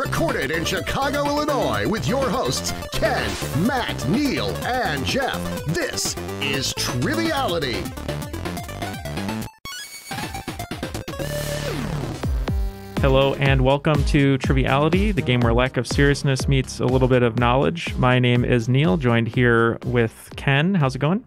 Recorded in Chicago, Illinois, with your hosts, Ken, Matt, Neal, and Jeff. This is Triviality. Hello and welcome to Triviality, the game where lack of seriousness meets a little bit of knowledge. My name is Neal, joined here with Ken. How's it going?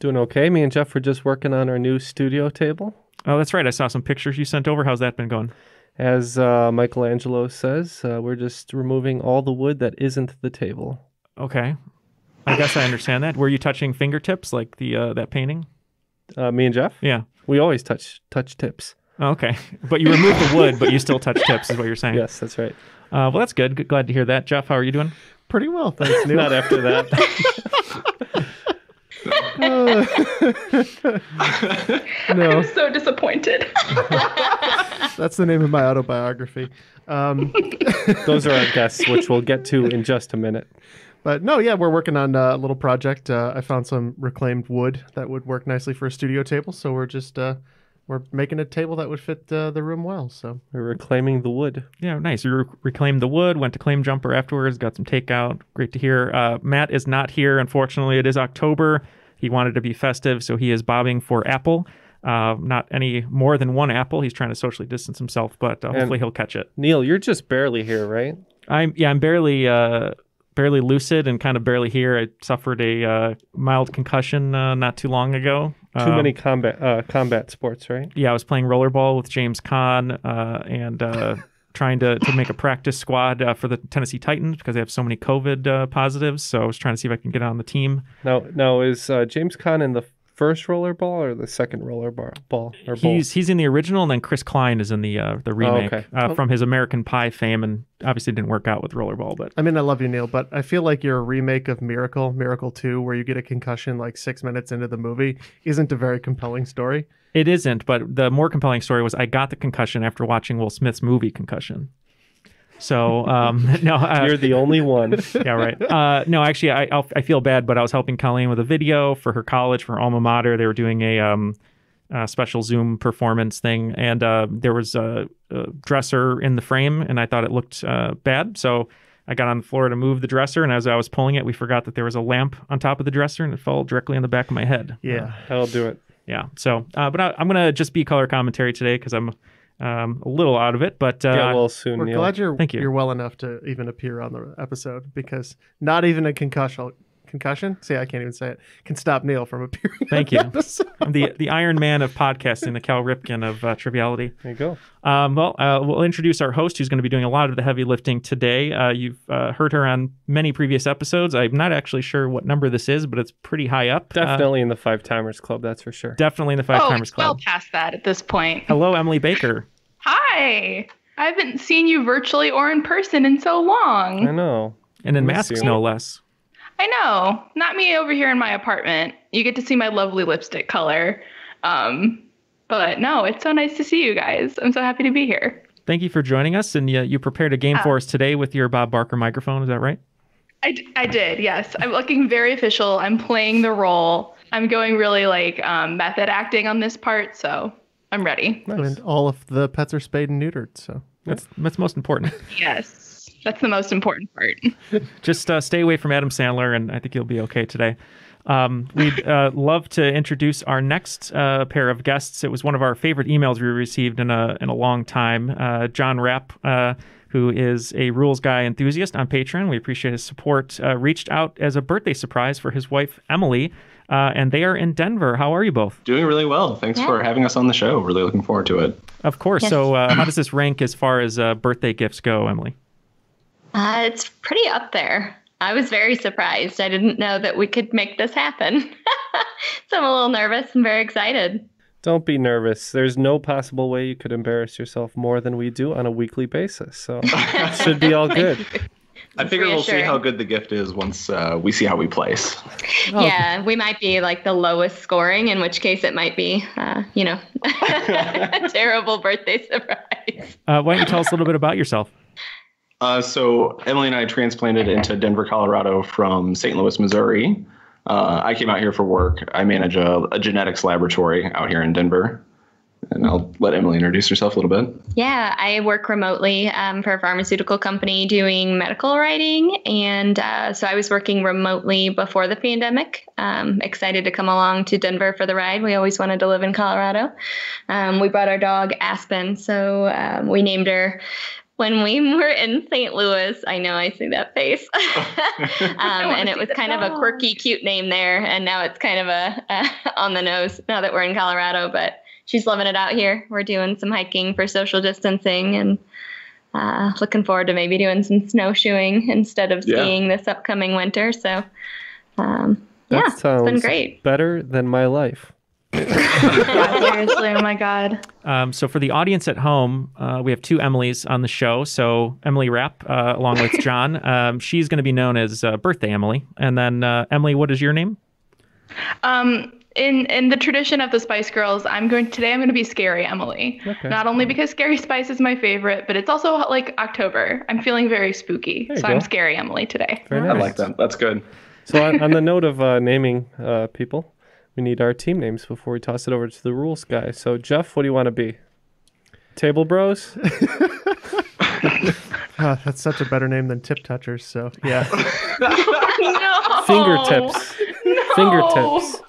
Doing okay. Me and Jeff were just working on our new studio table. Oh, that's right. I saw some pictures you sent over. How's that been going? As uh, Michelangelo says, uh, we're just removing all the wood that isn't the table. Okay. I guess I understand that. Were you touching fingertips like the uh, that painting? Uh, me and Jeff, Yeah. we always touch touch tips. Oh, Okay. But you remove the wood, but you still touch tips, is what you're saying. Yes, that's right. Uh, well, that's good. Good- Glad to hear that. Jeff, how are you doing? Pretty well, thanks, Neal. Not after that. no, I'm so disappointed. that's the name of my autobiography. Um, Those are our guests, which we'll get to in just a minute. but no, yeah, we're working on uh, a little project. Uh, I found some reclaimed wood that would work nicely for a studio table, so we're just uh, we're making a table that would fit uh, the room well. So We're reclaiming the wood. Yeah, nice. You rec- reclaimed the wood, went to Claim Jumper afterwards, got some takeout. Great to hear. Uh, Matt is not here, unfortunately. It is October. He wanted to be festive, so he is bobbing for Apple. Uh, not any more than one apple. He's trying to socially distance himself, but uh, hopefully he'll catch it. Neal, you're just barely here, right? I'm yeah, I'm barely uh, barely lucid and kind of barely here. I suffered a uh, mild concussion uh, not too long ago. Too Um, many combat uh, combat sports, right? yeah, I was playing rollerball with James Caan uh, and uh, trying to, to make a practice squad uh, for the Tennessee Titans because they have so many COVID uh, positives. So I was trying to see if I can get on the team. Now, now is uh, James Caan in the first rollerball or the second rollerball ball or both? He's he's in the original, and then Chris Klein is in the uh, the remake okay. uh, from his American Pie fame, and obviously didn't work out with rollerball. But I mean, I love you, Neal, but I feel like your remake of Miracle, Miracle Two, where you get a concussion like six minutes into the movie, isn't a very compelling story. it isn't. But the more compelling story was I got the concussion after watching Will Smith's movie Concussion. So um, no, uh, You're the only one. yeah, right. Uh, no, actually, I I'll, I feel bad, but I was helping Colleen with a video for her college, for her alma mater. They were doing a um, uh, special Zoom performance thing, and uh, there was a, a dresser in the frame, and I thought it looked uh, bad, so I got on the floor to move the dresser, and as I was pulling it, we forgot that there was a lamp on top of the dresser, and it fell directly on the back of my head. Yeah. I'll do it. Yeah. So, uh, but I, I'm gonna just be color commentary today because I'm um, a little out of it, but uh, Get well soon, We're Neal. glad you're Thank you. you're well enough to even appear on the episode because not even a concussion concussion. See, I can't even say it. Can stop Neal from appearing. Thank you. the. I'm the the Iron Man of podcasting, the Cal Ripken of uh, triviality. There you go. Um, well, uh, we'll introduce our host, who's going to be doing a lot of the heavy lifting today. Uh, you've uh, heard her on many previous episodes. I'm not actually sure what number this is, but it's pretty high up. Uh, Definitely in the Five Timers Club, that's for sure. definitely in the Five oh, Timers Club. well Club. past that at this point. Hello, Emily Baker. Hi. I haven't seen you virtually or in person in so long. I know. And in Miss masks, you. no less. I know. Not me over here in my apartment. You get to see my lovely lipstick color. Um, but no, it's so nice to see you guys. I'm so happy to be here. Thank you for joining us. And uh, you prepared a game for us today with your Bob Barker microphone. Is that right? I, d- I did, yes. I'm looking very official. I'm playing the role. I'm going really like um, method acting on this part, so I'm ready. And all of the pets are spayed and neutered. So That's that's most important. Yes, that's the most important part. Just uh, stay away from Adam Sandler, and I think you'll be okay today. Um, we'd uh, love to introduce our next uh, pair of guests. It was one of our favorite emails we received in a in a long time. Uh, John Rapp, uh, who is a rules guy enthusiast on Patreon, we appreciate his support. Uh, reached out as a birthday surprise for his wife Emily, uh, and they are in Denver. How are you both? Doing really well. Thanks for having us on the show. Really looking forward to it. Of course. So, uh, how does this rank as far as uh, birthday gifts go, Emily? Uh, it's pretty up there. I was very surprised. I didn't know that we could make this happen. so I'm a little nervous and very excited. Don't be nervous. There's no possible way you could embarrass yourself more than we do on a weekly basis. So it should be all good. I figure we'll see how good the gift is once uh, we see how we place. Yeah, we might be like the lowest scoring, in which case it might be, uh, you know, a terrible birthday surprise. Uh, why don't you tell us a little bit about yourself? Uh, so Emily and I transplanted into Denver, Colorado from St. Louis, Missouri. Uh, I came out here for work. I manage a, a genetics laboratory out here in Denver. and I'll let Emily introduce herself a little bit. Yeah, I work remotely um, for a pharmaceutical company doing medical writing. And uh, so I was working remotely before the pandemic. Um, excited to come along to Denver for the ride. We always wanted to live in Colorado. Um, we brought our dog Aspen. So um, we named her when we were in St. Louis, I know I see that face, um, and it was kind of a quirky, cute name there, and now it's kind of a, a on the nose now that we're in Colorado. But she's loving it out here. We're doing some hiking for social distancing, and uh, looking forward to maybe doing some snowshoeing instead of Yeah. skiing this upcoming winter. So, um, That yeah, it's been great. better than my life. Yeah, seriously, oh my god. Um, so for the audience at home, uh, we have two Emilys on the show. So Emily Rapp, uh, along with John, um, she's going to be known as uh, Birthday Emily. And then uh, Emily, what is your name? Um, in in the tradition of the Spice Girls, I'm going today. I'm going to be Scary Emily. Okay. Not only because Scary Spice is my favorite, but it's also like October. I'm feeling very spooky, There you so I'm. Scary Emily today. Very nice. I like that. That's good. So on, on the note of uh, naming uh, people, we need our team names before we toss it over to the rules guy. So Jeff, what do you want to be? Table Bros? Ah, that's such a better name than Tip Touchers. So yeah, no. Fingertips. Fingertips.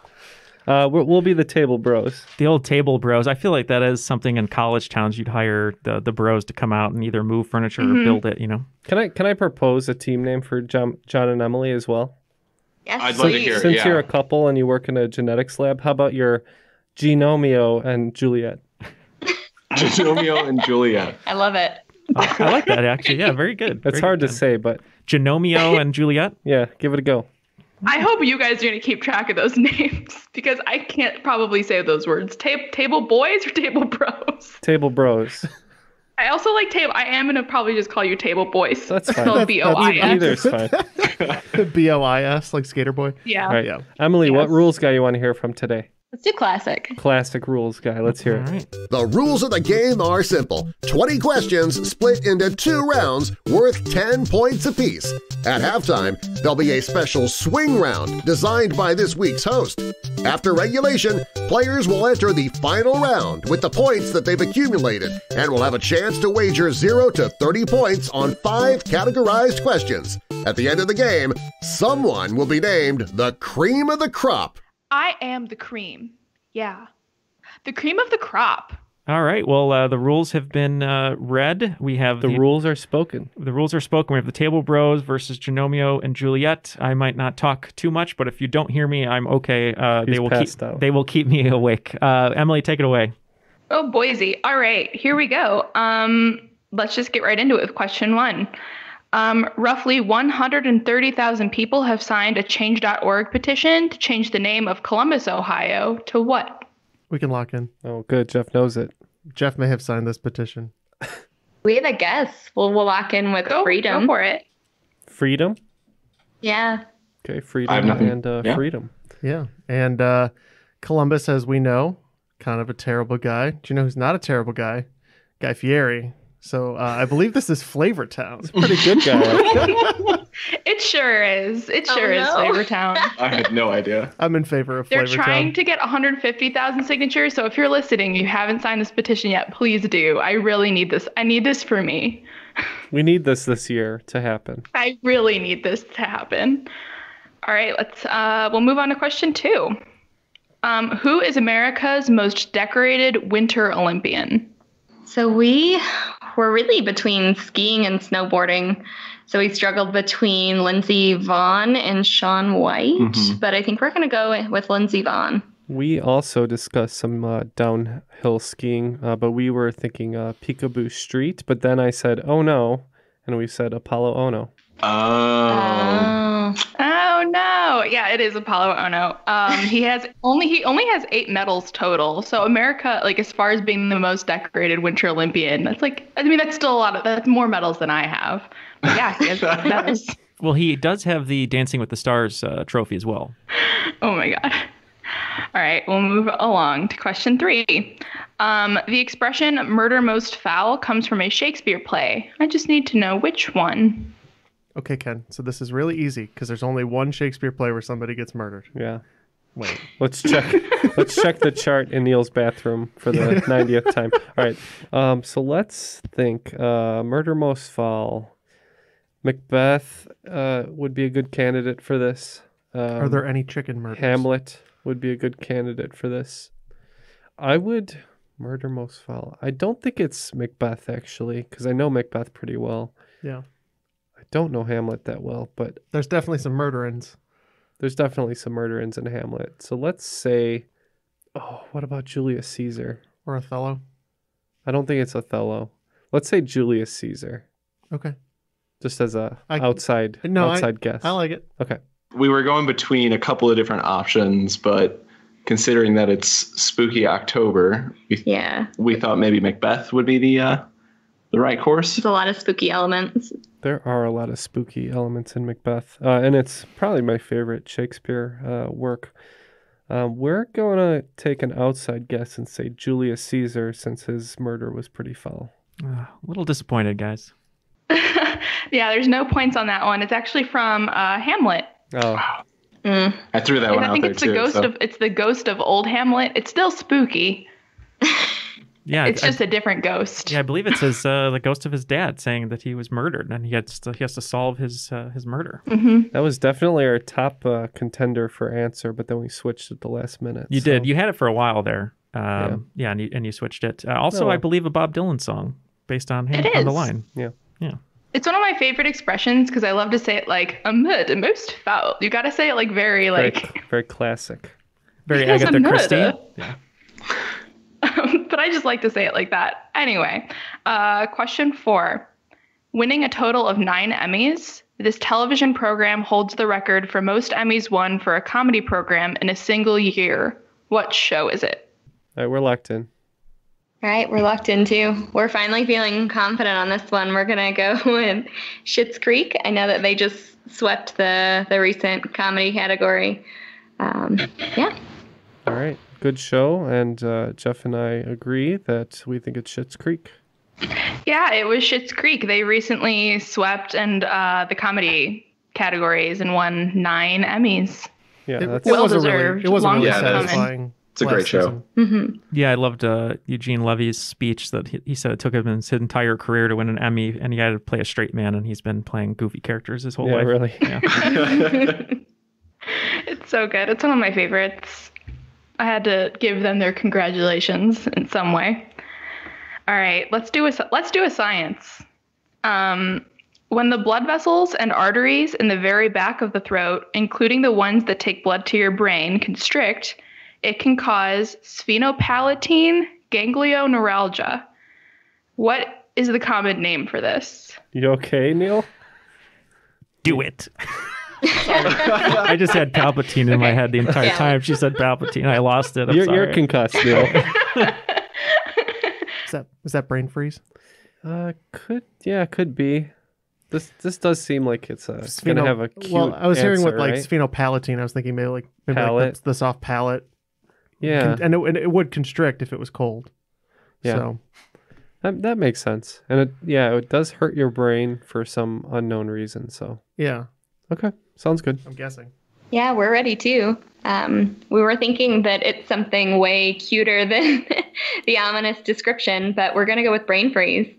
Uh, we'll, we'll be the Table Bros. The old table bros. I feel like that is something in college towns you'd hire the, the bros to come out and either move furniture or build it, you know? Can I can I propose a team name for John, John and Emily as well? Yes, I'd love to hear it. Since yeah. you're a couple and you work in a genetics lab, how about your Genomeo and Juliet? Romeo and Juliet. I love it. I like that actually. Yeah, very good. It's Very hard good, to say, but Genomeo and Juliet. yeah, give it a go. I hope you guys are going to keep track of those names because I can't probably say those words. Ta- table boys or table bros? Table Bros. I also like table. I am going to probably just call you table boys. That's fine. Spelled B O I S. Either's fine. B O I S like Skater Boy. Yeah. All right. Yeah. Emily, what rules guy you want to hear from today? Let's do classic. Classic rules guy. Let's hear All it. right. The rules of the game are simple. 20 questions split into two rounds worth 10 points apiece. At halftime, there'll be a special swing round designed by this week's host. After regulation, players will enter the final round with the points that they've accumulated and will have a chance to wager 0 to 30 points on five categorized questions. At the end of the game, someone will be named the cream of the crop. I am the cream. Yeah. The cream of the crop. All right. Well, uh, the rules have been uh, read. We have The rules are spoken. The rules are spoken. We have the Table Bros versus Genomeo and Juliet. I might not talk too much, but if you don't hear me, I'm okay. Uh, they will keep out. they will keep me awake. Uh, Emily, take it away. Oh, Boise. All right, here we go. Um, let's just get right into it with question one. Um, roughly 130,000 people have signed a Change.org petition to change the name of Columbus, Ohio to what? We can lock in. Oh, good. Jeff knows it. Jeff may have signed this petition. We have a guess. We'll, we'll lock in with Go, freedom. go for it. Freedom. Yeah. Okay, freedom and uh, Yeah. freedom. Yeah. And uh, Columbus, as we know, kind of a terrible guy. Do you know who's not a terrible guy? Guy Fieri. So uh, I believe this is Flavor Town. Pretty good guy. It sure is. It Oh, sure is Flavor Town. I had no idea. I'm in favor of They're Flavor trying Town. to get 150,000 signatures. So if you're listening, you haven't signed this petition yet, please do. I really need this. I need this for me. we need this this year to happen. I really need this to happen. All right, let's. Uh, we'll move on to question two. Um, who is America's most decorated Winter Olympian? So we were really between skiing and snowboarding. So we struggled between Lindsey Vonn and Shaun White, Mhm. but I think we're going to go with Lindsey Vonn. We also discussed some uh, downhill skiing, uh, but we were thinking uh, Picabo Street. But then I said, "Oh no," and we said Apolo Ohno. Um, Oh. Oh no! Yeah, it is Apolo Ohno. Um, he has only he only has eight medals total. So America, like as far as being the most decorated Winter Olympian, that's like I mean that's still a lot of that's more medals than I have. But yeah, he has medals. Well, he does have the Dancing with the Stars uh, trophy as well. Oh my god. All right, we'll move along to question three. Um, the expression murder most foul comes from a Shakespeare play. I just need to know which one. Okay, Ken. So this is really easy because there's only one Shakespeare play where somebody gets murdered. Yeah, Wait. Let's check. let's check the chart in Neal's bathroom for the 90th time. All right. Um, so let's think. Uh, Murder Most Foul. Macbeth uh, would be a good candidate for this. Um, Are there any chicken murders? Hamlet would be a good candidate for this. I would murder most foul. I don't think it's Macbeth actually, because I know Macbeth pretty well. Yeah. I don't know Hamlet that well, but There's definitely some murderins. there's definitely some murderins in Hamlet. So let's say, oh, what about Julius Caesar? Or Othello. I don't think it's Othello. Let's say Julius Caesar, Okay. just as a I- outside No, I- outside guess. I like it. okay. We were going between a couple of different options, but considering that it's spooky October, we, Yeah, we thought maybe Macbeth would be the uh, the right course. there's a lot of spooky elements. There are a lot of spooky elements in Macbeth, uh, and it's probably my favorite Shakespeare uh, work. Um, we're going to take an outside guess and say Julius Caesar, since his murder was pretty foul. Uh, a little disappointed, guys. yeah, there's no points on that one. It's actually from uh, Hamlet. Oh, Mm. I threw that And one I out think there it's too. the ghost so- of it's the ghost of old Hamlet. It's still spooky. Yeah, It's I, just a different ghost. yeah, I believe it's his uh, the ghost of his dad saying that he was murdered and he has to, he has to solve his uh, his murder. hmm that was definitely our top uh, contender for answer, but then we switched at the last minute. You so- did. You had it for a while there. Um, yeah. and you and you switched it. Uh, also, Oh. I believe a Bob Dylan song based on him on the is. yeah. It's one of my favorite expressions because I love to say it like a murder most foul. You got to say it like very very, like. very classic. Very Agatha Christie. Yeah. but I just like to say it like that. Anyway, uh, question four. Winning a total of nine Emmys, this television program holds the record for most Emmys won for a comedy program in a single year. What show is it? All right, we're locked in. All right, we're locked into. We're finally feeling confident on this one. We're gonna go with Schitt's Creek. I know that they just swept the the recent comedy category. Um, yeah, All right, good show, and uh, Jeff and I agree that we think it's Schitt's Creek. Yeah, it was Schitt's Creek. They recently swept and uh, the comedy categories and won nine Emmys. Yeah, It, that's it Well wasn't really. deserved. It wasn't Long really time coming. satisfying. It's a great last show. season. hmm Yeah, I loved uh, Eugene Levy's speech that he, he said it took him his entire career to win an Emmy, and he had to play a straight man, and he's been playing goofy characters his whole yeah, life. really. Yeah. It's so good. It's one of my favorites. I had to give them their congratulations in some way. All right, let's do a let's do a science. Um, when the blood vessels and arteries in the very back of the throat, including the ones that take blood to your brain, constrict, it can cause sphenopalatine ganglioneuralgia. What is the common name for this? You okay, Neal? Do it. I just had Palpatine in my head the entire Yeah. time. She said Palpatine. I lost it. I'm You're, sorry. you're concussed, Neal. Is that is that brain freeze? uh, could yeah, could be. This this does seem like it's uh, gonna have a cute well, I was hearing with answer, like right? sphenopalatine. I was thinking maybe like maybe like the, the soft palate. yeah, Con- and it, and it would constrict if it was cold. Yeah. So that, that makes sense, and it yeah, it does hurt your brain for some unknown reason. So yeah, okay, sounds good. I'm guessing. Yeah, we're ready too. Um, we were thinking that it's something way cuter than the ominous description, but we're gonna go with brain freeze.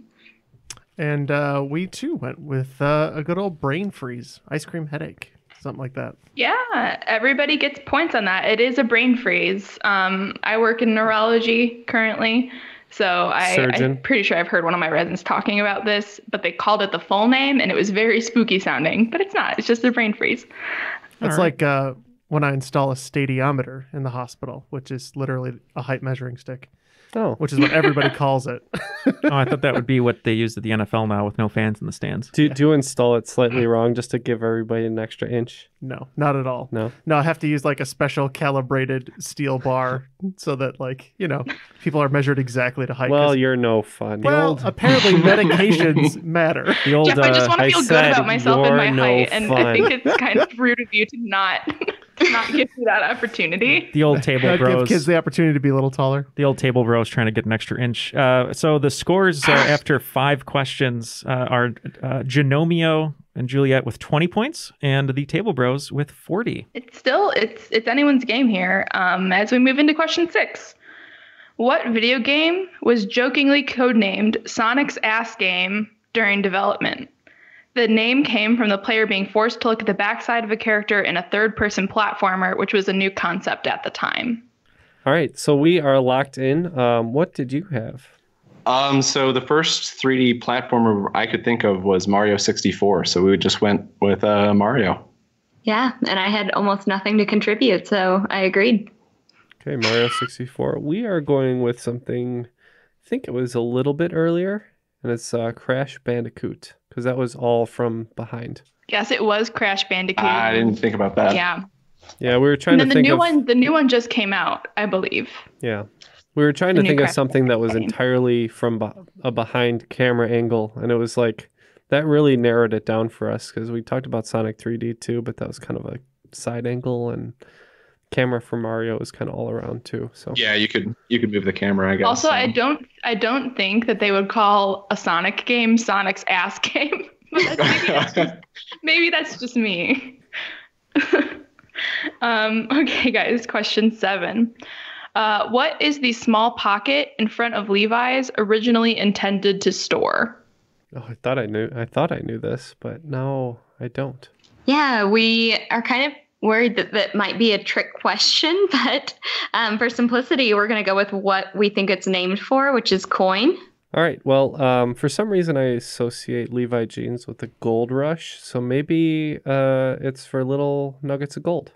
And uh, we too went with uh, a good old brain freeze, ice cream headache, something like that. Yeah, everybody gets points on that. It is a brain freeze. Um, I work in neurology currently, so I, Surgeon. I'm pretty sure I've heard one of my residents talking about this, but they called it the full name and it was very spooky sounding, but it's not. It's just a brain freeze. It's All right. like uh, when I install a stadiometer in the hospital, which is literally a height measuring stick, Oh, which is what everybody calls it. oh, I thought that would be what they use at the NFL now with no fans in the stands. do do you install it slightly wrong just to give everybody an extra inch? no, not at all. No. No, I have to use like a special calibrated steel bar so that like you know people are measured exactly to height. Well, you're no fun. well, apparently medications matter. The old Jeff, I just uh, want to I feel good about myself and my no height, and I think it's kind of rude of you to not to not give me that opportunity. the old table Uh, give kids the opportunity to be a little taller. the old table bros trying to get an extra inch. Uh, so the scores uh, after five questions uh, are uh, Genomeo and Juliet with 20 points, and the Table Bros with 40. It's still it's it's anyone's game here. Um, as we move into question six, what video game was jokingly codenamed Sonic's Ass Game during development? The name came from the player being forced to look at the backside of a character in a third-person platformer, which was a new concept at the time. All right, so we are locked in. Um, what did you have? Um, so the first 3D platformer I could think of was Mario 64. So we just went with uh, Mario. Yeah, and I had almost nothing to contribute, so I agreed. Okay, Mario 64. We are going with something, I think it was a little bit earlier, and it's uh, Crash Bandicoot, because that was all from behind. Yes, it was Crash Bandicoot. I didn't think about that. yeah, Yeah, we were trying and then to the think new of. one the new one just came out, I believe. Yeah. We were trying The to new think of something that was entirely from beh- a behind camera angle, and it was like that really narrowed it down for us because we talked about Sonic 3D too, but that was kind of a side angle, and camera for Mario is kind of all around too. So Yeah, you could you could move the camera. I guess. Also, I Um, don't I don't think that they would call a Sonic game Sonic's ass game. But maybe, that's just, maybe that's just me. um, okay, guys. Question seven. Uh, what is the small pocket in front of Levi's originally intended to store? oh, I thought I knew. I thought I knew this, but no, I don't. Yeah, we are kind of worried that that might be a trick question, but um, for simplicity, we're going to go with what we think it's named for, which is coin. All right. Well, um, for some reason, I associate Levi jeans with the gold rush, so maybe uh, it's for little nuggets of gold.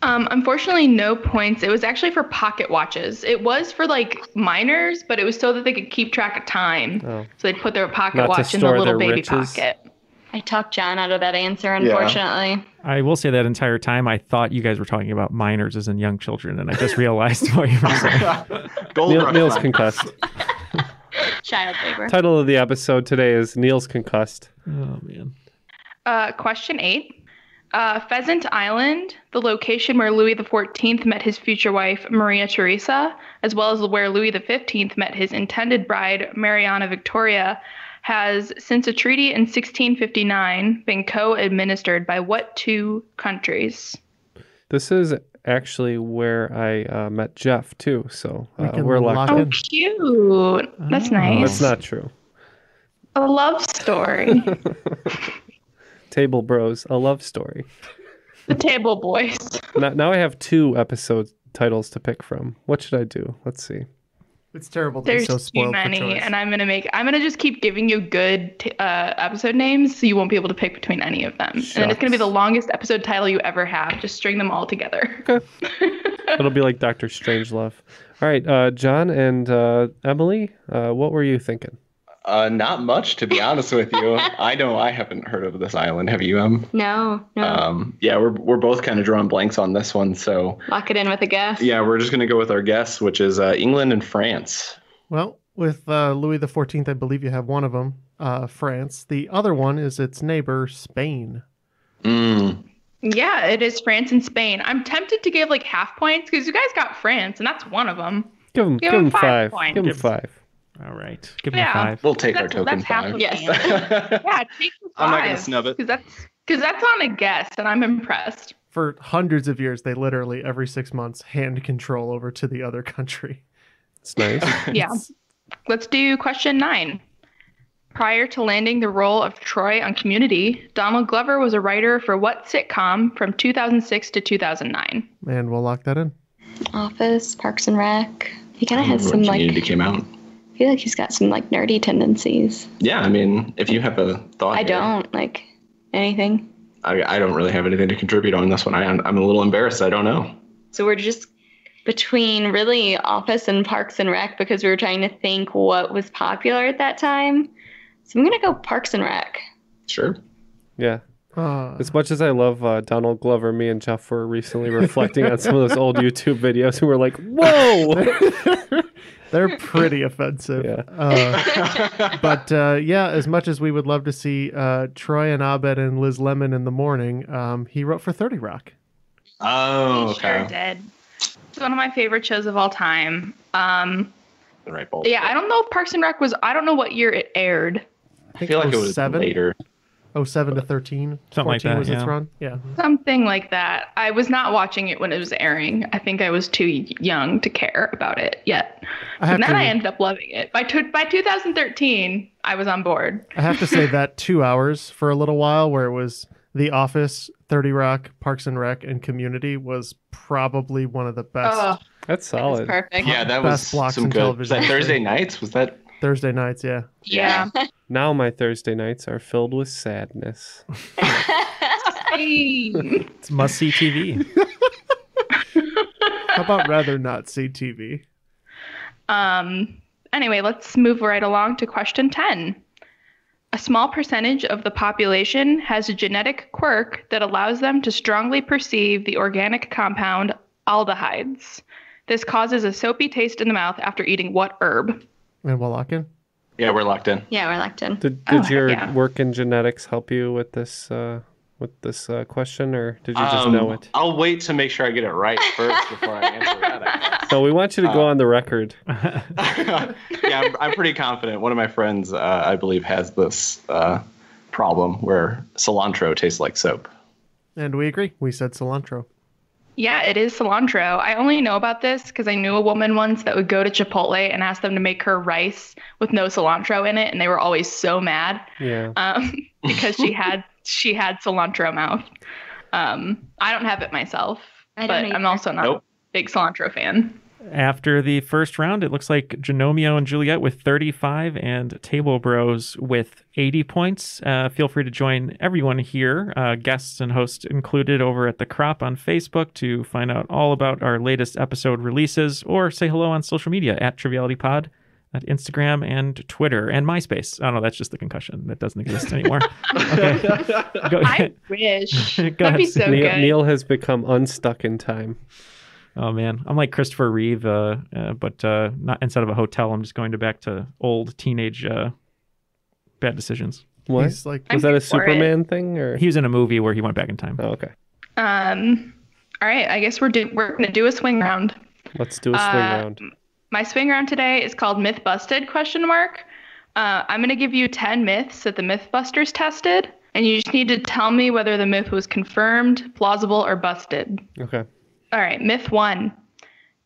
Um, unfortunately, no points. It was actually for pocket watches. It was for like miners, but it was so that they could keep track of time. Oh. So they'd put their pocket Not watch in the little baby riches. pocket. I talked John out of that answer, unfortunately. I will say that entire time I thought you guys were talking about minors as in young children, and I just realized what you were saying. Gold Neal, Neal's Line. concussed. Child labor. Title of the episode today is Neal's concussed. Oh man. Uh, question eight. Uh, Pheasant Island, the location where Louis XIV met his future wife, Maria Theresa, as well as where Louis XV met his intended bride, Mariana Victoria, has, since a treaty in 1659, been co administered by what two countries? This is actually where I uh, met Jeff too, so We uh, can we're locked lock Oh, in. in. cute. That's Oh. nice. That's not true. A love story. Table Bros, a love story. the Table Boys. now, now I have two episode titles to pick from. What should I do? Let's see. It's terrible There's so too many, and I'm gonna make. I'm gonna just keep giving you good t- uh, episode names, so you won't be able to pick between any of them. And then it's gonna be the longest episode title you ever have. Just string them all together. It'll be like Doctor Strangelove. All right, uh, John and uh, Emily, uh, what were you thinking? Uh, not much, to be honest with you. I know I haven't heard of this island. Have you, Em? No, no. Um, yeah, we're we're both kind of drawing blanks on this one. So Lock it in with a guess. yeah, we're just gonna go with our guess, which is uh, England and France. Well, with uh, Louis XIV, I believe you have one of them, uh, France. The other one is its neighbor, Spain. Mm. Yeah, it is France and Spain. I'm tempted to give like half points because you guys got France, and that's one of them. Give them, Give give him him five five. Give him Give- five. All right. Give me Yeah. five. We'll take our That's- token that's five. of Yes. Yeah, take the I'm not gonna snub it. because that's because that's on a guess, and I'm impressed. For hundreds of years, they literally every six months hand control over to the other country. It's nice. Yeah. Let's do question nine. Prior to landing the role of Troy on Community, Donald Glover was a writer for what sitcom from 2006 to 2009? And we'll lock that in. Office, Parks and Rec. He kind of has some when Community came out. I feel like he's got some like nerdy tendencies. Yeah, I mean, if you have a thought, I here, don't like anything. I, I don't really have anything to contribute on this one. I, I'm a little embarrassed. I don't know. So we're just between really Office and Parks and Rec because we were trying to think what was popular at that time. So I'm gonna go Parks and Rec. Sure. yeah. Uh, As much as I love uh, Donald Glover, me and Jeff were recently reflecting on some of those old YouTube videos and we're like, whoa! they're pretty offensive. Yeah. Uh, but uh, yeah, as much as we would love to see uh, Troy and Abed and Liz Lemon in the morning, um, he wrote for 30 Rock. Oh, He Sure okay. did. It's one of my favorite shows of all time. Um, Right, bolt. yeah, I don't know if Parks and Rec was. I don't know what year it aired. I feel like it was seven. later. 07 to uh, 13. Something like that, was its run. Yeah. Something like that. I was not watching it when it was airing. I think I was too young to care about it yet. I And then to- I ended up loving it. By two, by 2013, I was on board. I have to say that two hours for a little while, where it was The Office, 30 Rock, Parks and Rec, and Community, was probably one of the best Oh, That's That's solid. perfect. Yeah, that Best was blocks some in good. Was television. that Thursday nights? Was that? Thursday nights. Yeah. yeah. Now my Thursday nights are filled with sadness. It's must see TV. How about rather not see TV? Um, anyway, let's move right along to question 10. A small percentage of the population has a genetic quirk that allows them to strongly perceive the organic compound aldehydes. This causes a soapy taste in the mouth after eating what herb? And we'll lock in. Yeah, we're locked in. Yeah, we're locked in. Did Oh, did heck your yeah. work in genetics help you with this uh, with this uh, question, or did you just Um, know it? I'll wait to make sure I get it right first before I answer that. I So we want you to go uh, on the record. yeah, I'm, I'm pretty confident. One of my friends, uh, I believe, has this uh, problem where cilantro tastes like soap. And we agree. We said cilantro. Yeah, it is cilantro. I only know about this because I knew a woman once that would go to Chipotle and ask them to make her rice with no cilantro in it, and they were always so mad. Yeah. um, because she had she had cilantro mouth. Um, I don't have it myself, I but don't I'm also not Nope. a big cilantro fan. After the first round, it looks like Genomeo and Juliet with 35 and Table Bros with 80 points. Uh, feel free to join everyone here, uh, guests and hosts included, over at The Crop on Facebook to find out all about our latest episode releases or say hello on social media at TrivialityPod, at Instagram and Twitter and MySpace. I don't know, that's just the concussion. That doesn't exist anymore. okay. Go, I wish Go that'd ahead, be so Neal, good. Neal has become unstuck in time. Oh man, I'm like Christopher Reeve, uh, uh, but uh, not instead of a hotel, I'm just going to back to old teenage uh, bad decisions. What He's like, I'm was that a here for it. Superman thing or? He was in a movie where he went back in time. Oh, okay. Um, all right, I guess we're do- we're gonna do a swing round. Let's do a swing Uh, round. My swing round today is called Myth Busted question mark. Uh, I'm gonna give you ten myths that the MythBusters tested, and you just need to tell me whether the myth was confirmed, plausible, or busted. Okay. All right, myth one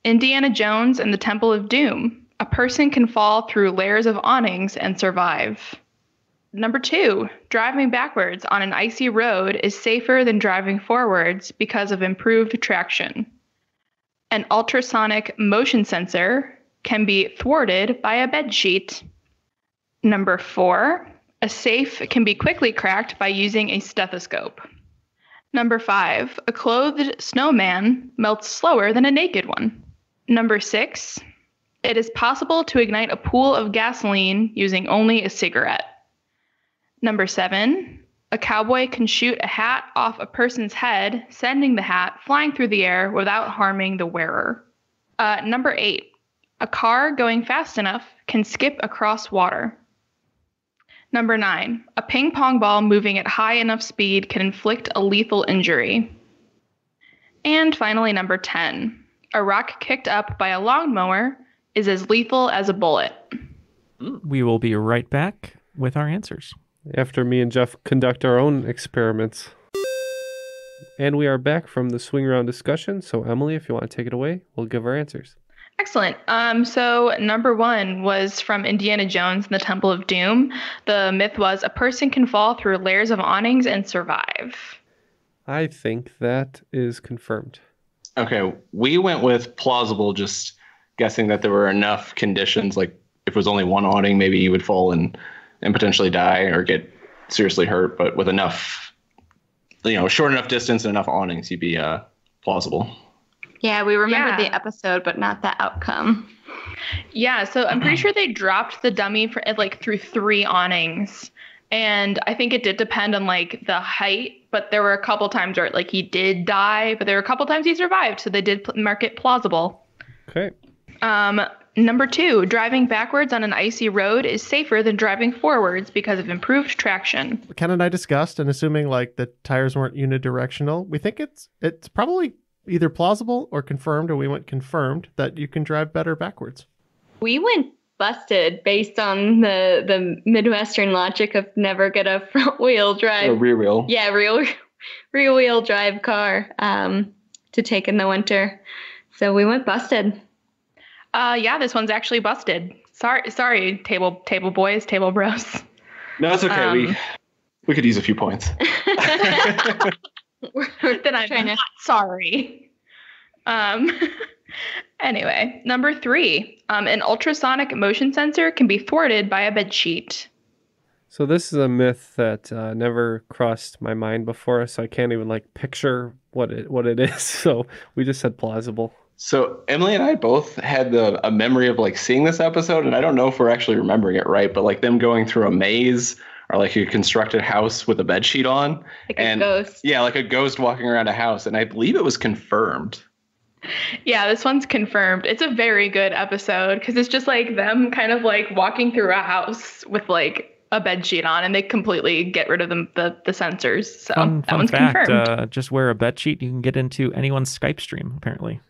Indiana Jones and the Temple of Doom. A person can fall through layers of awnings and survive. Number two, driving backwards on an icy road is safer than driving forwards because of improved traction. An ultrasonic motion sensor can be thwarted by a bed sheet. Number four, a safe can be quickly cracked by using a stethoscope. Number five, a clothed snowman melts slower than a naked one. Number six, it is possible to ignite a pool of gasoline using only a cigarette. Number seven, a cowboy can shoot a hat off a person's head, sending the hat flying through the air without harming the wearer. Uh, number eight, a car going fast enough can skip across water. Number nine, a ping pong ball moving at high enough speed can inflict a lethal injury. And finally, number 10, a rock kicked up by a lawnmower is as lethal as a bullet. We will be right back with our answers. After me and Jeff conduct our own experiments. And we are back from the swing round discussion. So, Emily, if you want to take it away, we'll give our answers. Excellent. Um, so number one was from Indiana Jones and the Temple of Doom. The myth was a person can fall through layers of awnings and survive. I think that is confirmed. Okay, we went with plausible, just guessing that there were enough conditions. Like if it was only one awning, maybe you would fall and and potentially die or get seriously hurt. But with enough, you know, short enough distance and enough awnings, you'd be uh, plausible. Yeah, we remember Yeah. the episode, but not the outcome. Yeah, so I'm pretty sure they dropped the dummy for like through three awnings. And I think it did depend on like the height, but there were a couple times where like he did die, but there were a couple times he survived, so they did pl- mark it plausible. Okay. Um, number two, driving backwards on an icy road is safer than driving forwards because of improved traction. Ken and I discussed, and assuming like the tires weren't unidirectional, we think it's it's probably either plausible or confirmed, or we went confirmed that you can drive better backwards. We went busted based on the the Midwestern logic of never get a front wheel drive. A rear wheel. Yeah, real rear wheel drive car um, to take in the winter. So we went busted. Uh, yeah, this one's actually busted. Sorry, sorry, table table boys, table bros. No, it's okay. we Um, we could use a few points. We're then I'm trying to- not sorry. Um, anyway, number three, um, an ultrasonic motion sensor can be thwarted by a bed sheet. So this is a myth that uh, never crossed my mind before, so I can't even like picture what it what it is. So we just said plausible. So Emily and I both had the a memory of like seeing this episode, and I don't know if we're actually remembering it right, but like them going through a maze or like a constructed house with a bed sheet on, like and a ghost. yeah, like a ghost walking around a house, and I believe it was confirmed. Yeah, this one's confirmed. It's a very good episode because it's just like them kind of like walking through a house with like a bed sheet on, and they completely get rid of the the, the sensors. So Fun, that fun one's fact: confirmed. uh, just wear a bed sheet. You can get into anyone's Skype stream. Apparently,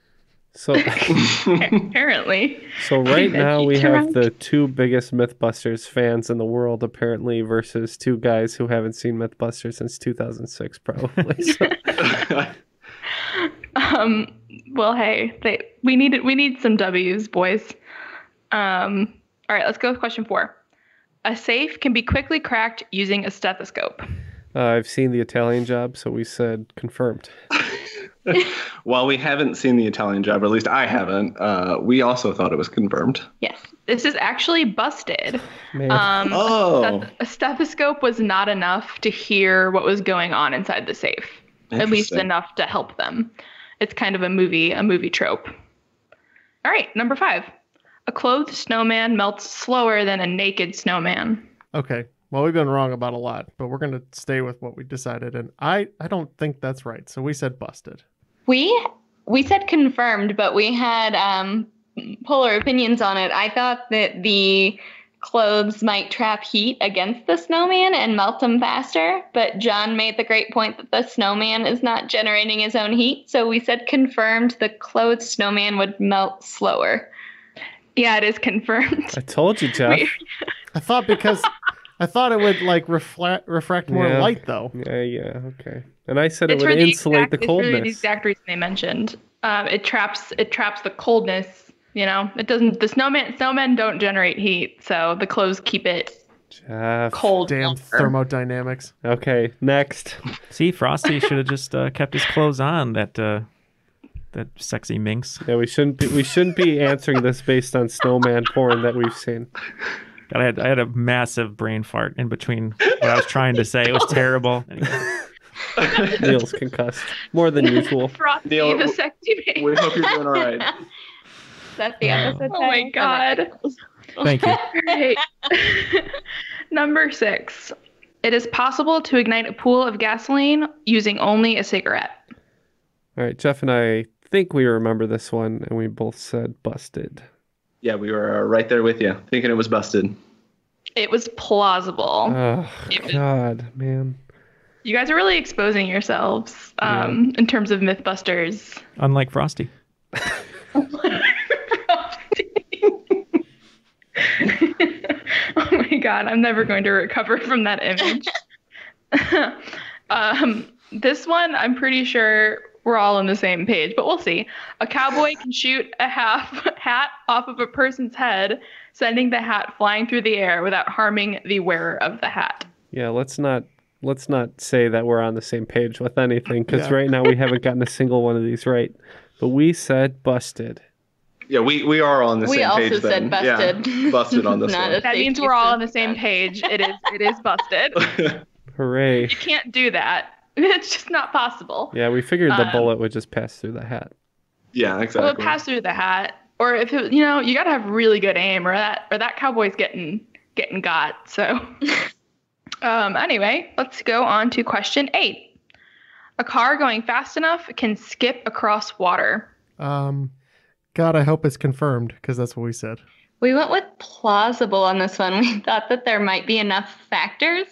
So Apparently, so right now we have around. the two biggest MythBusters fans in the world apparently versus two guys who haven't seen MythBusters since 2006 probably. So, um, well, hey, they we need we need some W's, boys. Um, all right, let's go with question four. A safe can be quickly cracked using a stethoscope. uh, I've seen the Italian Job, so we said confirmed. While we haven't seen the Italian job, or at least I haven't, uh, we also thought it was confirmed. Yes, this is actually busted. Um, Oh. a, steth- a stethoscope was not enough to hear what was going on inside the safe. At least enough to help them. It's kind of a movie, a movie trope. All right, number five. A clothed snowman melts slower than a naked snowman. Okay. Well, we've been wrong about a lot, but we're gonna stay with what we decided, and I I don't think that's right. So we said busted. We we said confirmed, but we had um, polar opinions on it. I thought that the clothes might trap heat against the snowman and melt him faster, but John made the great point that the snowman is not generating his own heat. So we said confirmed the clothed snowman would melt slower. Yeah, it is confirmed. I told you, Jeff. I thought because I thought it would like reflect refract more Yeah. light though. Yeah, yeah, okay. And I said it's it for would insulate exact, the it's for the exact reason they mentioned. Um, it traps it traps the coldness. You know, it doesn't. The snowman snowmen don't generate heat, so the clothes keep it Jeff. cold. Damn longer. thermodynamics. Okay, next. see, Frosty should have just uh, kept his clothes on. That uh, that sexy minx. Yeah, we shouldn't be we shouldn't be answering this based on snowman porn that we've seen. God, I had I had a massive brain fart in between what I was trying to say. It was terrible. Anyway. Neal's concussed more than usual. Frosty Neal, the w- sexy man. We hope you're doing all right. That's the episode. Oh my god. Thank you. Right. Number six. It is possible to ignite a pool of gasoline using only a cigarette. All right, Jeff and I think we remember this one, and we both said busted. Yeah, we were uh, right there with you, thinking it was busted. It was plausible. Oh It- God, man. You guys are really exposing yourselves um, in terms of Mythbusters. Unlike Frosty. oh my god, I'm never going to recover from that image. um, this one, I'm pretty sure we're all on the same page, but we'll see. A cowboy can shoot a half hat off of a person's head, sending the hat flying through the air without harming the wearer of the hat. Yeah, let's not let's not say that we're on the same page with anything because Yeah. right now we haven't gotten a single one of these right. But we said busted. Yeah, we, we are on the We same page. We also said then. busted. Yeah, busted on this one. That means we're all on the same page. It is it is busted. Hooray! You can't do that. It's just not possible. Yeah, we figured the Um, bullet would just pass through the hat. yeah, exactly. Well, it pass through the hat, or if it, you know, you gotta have really good aim, or that, or that cowboy's getting getting got. So, um, anyway, let's go on to question eight. A car going fast enough can skip across water. Um, God, I hope it's confirmed because that's what we said. We went with plausible on this one. We thought that there might be enough factors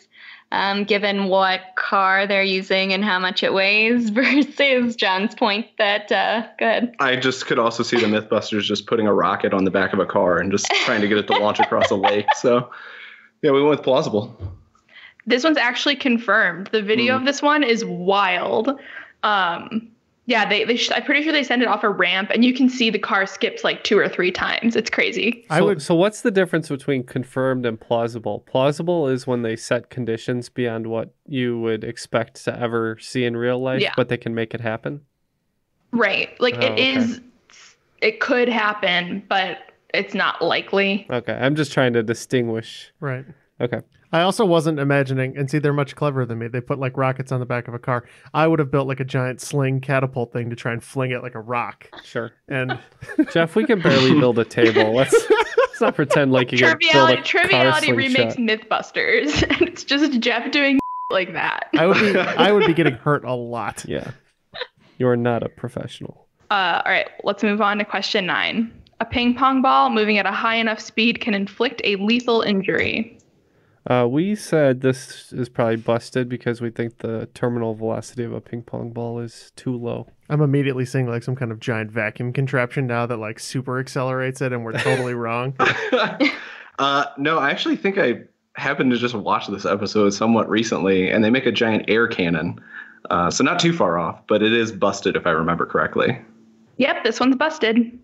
um, given what car they're using and how much it weighs, versus John's point that, uh, good. I just could also see the Mythbusters just putting a rocket on the back of a car and just trying to get it to launch across a lake. So, yeah, we went with plausible. This one's actually confirmed. The video of this one is wild. Um, yeah, they, they sh- I'm pretty sure they send it off a ramp, and you can see the car skips like two or three times. It's crazy. I so, would So what's the difference between confirmed and plausible? Plausible is when they set conditions beyond what you would expect to ever see in real life, Yeah. but they can make it happen. Right. Like Oh, it okay. is. It could happen, but it's not likely. Okay, I'm just trying to distinguish. right. Okay, I also wasn't imagining, and see, they're much cleverer than me. They put like rockets on the back of a car. I would have built like a giant sling catapult thing to try and fling it like a rock. sure. And Jeff, we can barely build a table. Let's let's not pretend like you can build Triviality, a Triviality car remakes slingshot. MythBusters, and it's just Jeff doing like that. I would be, I would be getting hurt a lot. Yeah, you're not a professional. Uh, all right, let's move on to question nine. A ping pong ball moving at a high enough speed can inflict a lethal injury. Uh, we said this is probably busted because we think the terminal velocity of a ping pong ball is too low. I'm immediately seeing like some kind of giant vacuum contraption now that like super accelerates it, and we're totally wrong. uh, no, I actually think I happened to just watch this episode somewhat recently, and they make a giant air cannon. Uh, so not too far off, but it is busted if I remember correctly. Yep, this one's busted.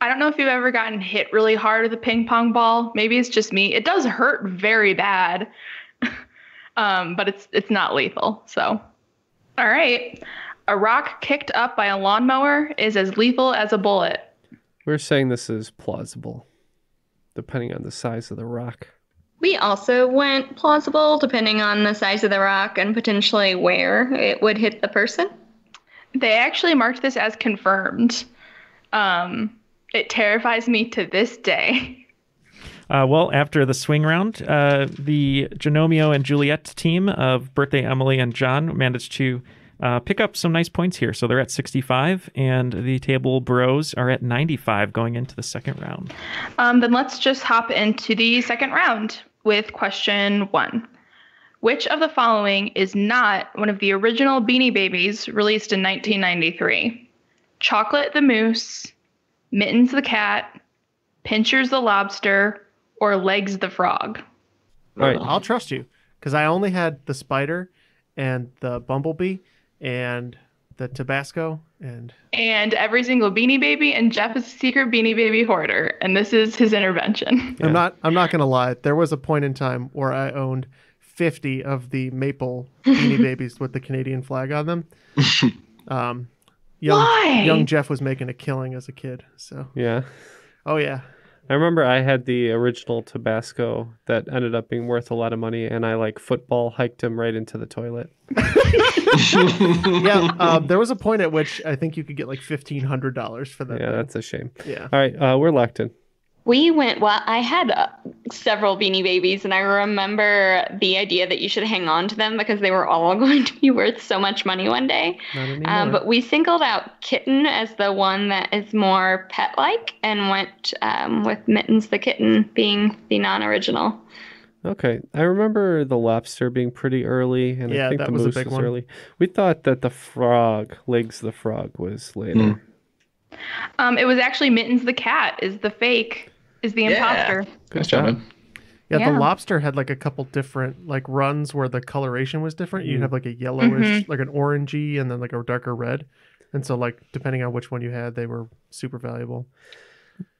I don't know if you've ever gotten hit really hard with a ping pong ball. Maybe it's just me. It does hurt very bad, um, but it's it's not lethal. So, all right, a rock kicked up by a lawnmower is as lethal as a bullet. We're saying this is plausible, depending on the size of the rock. We also went plausible depending on the size of the rock and potentially where it would hit the person. They actually marked this as confirmed. Um, it terrifies me to this day. Uh, well, after the swing round, uh, the Genomeo and Juliet team of Birthday Emily and John managed to uh, pick up some nice points here. So they're at 65, and the table bros are at 95 going into the second round. Um, then let's just hop into the second round with question one. Which of the following is not one of the original Beanie Babies released in 1993? Chocolate the Moose, Mittens the Cat, Pinchers the Lobster, or Legs the Frog? All right, I'll trust you because I only had the spider and the bumblebee and the Tabasco and And every single Beanie Baby, and Jeff is a secret Beanie Baby hoarder, and this is his intervention. I'm not I'm not gonna lie. There was a point in time where I owned 50 of the maple beanie babies with the Canadian flag on them. Um, young Why? young Jeff was making a killing as a kid. So yeah. oh yeah, I remember I had the original Tabasco that ended up being worth a lot of money, and I like football hiked him right into the toilet. yeah. Um, there was a point at which I think you could get like fifteen hundred dollars for that. Yeah, thing. that's a shame. yeah. All right, uh, we're locked in. We went, well, I had uh, several beanie babies, and I remember the idea that you should hang on to them because they were all going to be worth so much money one day. Um, but we singled out Kitten as the one that is more pet like and went um, with Mittens the Kitten being the non original. Okay, I remember the lobster being pretty early, and Yeah, I think that the was a big was one. early. We thought that the frog, legs the frog, was later. Um, it was actually Mittens the Cat, is the fake, is the Yeah. imposter. Good job. Yeah, Yeah. the lobster had like a couple different like runs where the coloration was different. You'd Mm. have like a yellowish, Mhm. like an orangey, and then like a darker red. And so like depending on which one you had, they were super valuable.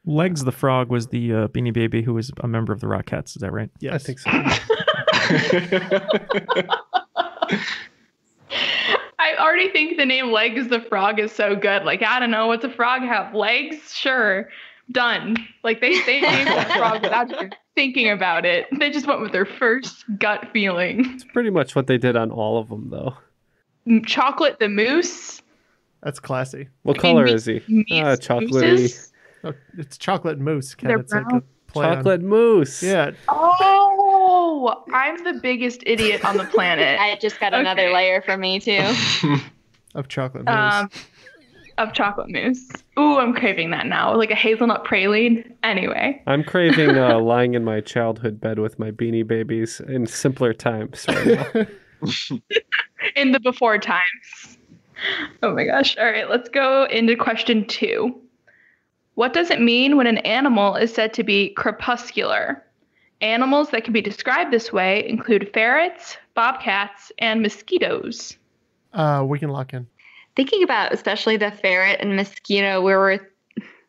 Legs the Frog was the uh, Beanie Baby who was a member of the Rockettes. Is that right? Yes. I think so. I already think the name Legs the Frog is so good. Like, I don't know, what's a frog have? Legs? Sure. Done. Like, they, they named that frog without even thinking about it. They just went with their first gut feeling. It's pretty much what they did on all of them, though. Chocolate the Moose. That's classy. What I color me- is he? Meese Ah, chocolatey. Oh, it's chocolate mousse. Ken. They're It's like a brown. play on- Chocolate mousse. Yeah. Oh, I'm the biggest idiot on the planet. I just got another layer for me, too. Of chocolate mousse. Um, of chocolate mousse. Ooh, I'm craving that now. Like a hazelnut praline. Anyway. I'm craving uh, lying in my childhood bed with my beanie babies in simpler times right now. in the before times. Oh my gosh. All right, let's go into question two. What does it mean when an animal is said to be crepuscular? Animals that can be described this way include ferrets, bobcats, and mosquitoes. Uh, we can lock in. Thinking about especially the ferret and mosquito, where we're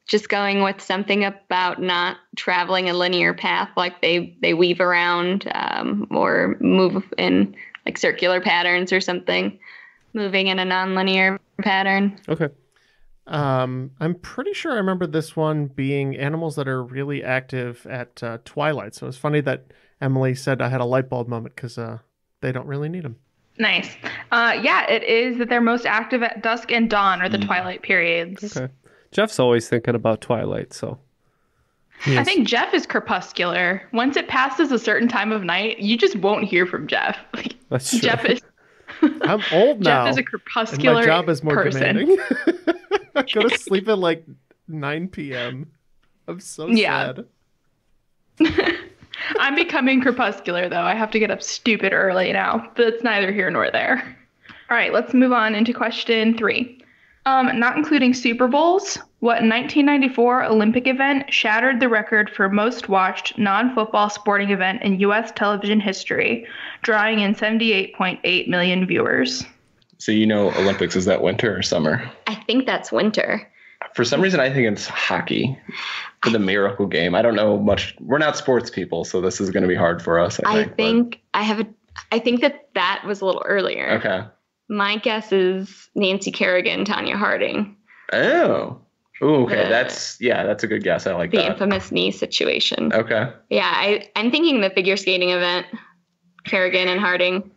just going with something about not traveling a linear path, like they they weave around um, or move in like circular patterns or something, moving in a non-linear pattern. Okay. Um, I'm pretty sure I remember this one being animals that are really active at uh, twilight. So it's funny that Emily said I had a light bulb moment because uh, they don't really need them. Nice. Uh, yeah, it is that they're most active at dusk and dawn or the twilight periods. Okay. Jeff's always thinking about Twilight, so I think Jeff is crepuscular. Once it passes a certain time of night, you just won't hear from Jeff. Like, that's true. Jeff is I'm old now. Jeff is a crepuscular my job is more person. demanding. I go to sleep at like 9 p.m. I'm so Yeah. sad. I'm becoming crepuscular though. I have to get up stupid early now, but it's neither here nor there. All right, let's move on into question three. Um, not including Super Bowls, what 1994 Olympic event shattered the record for most watched non football sporting event in U.S. television history, drawing in 78.8 million viewers? So you know Olympics is that winter or summer? I think that's winter. For some reason, I think it's hockey for the miracle game. I don't know much. We're not sports people, so this is going to be hard for us. I I think. but- think I have a. I think that that was a little earlier. okay. My guess is Nancy Kerrigan, Tonya Harding, Oh. Ooh, okay. The- That's yeah. That's a good guess. I like the that. infamous knee situation. Okay. Yeah, I, I'm thinking the figure skating event, Kerrigan and Harding.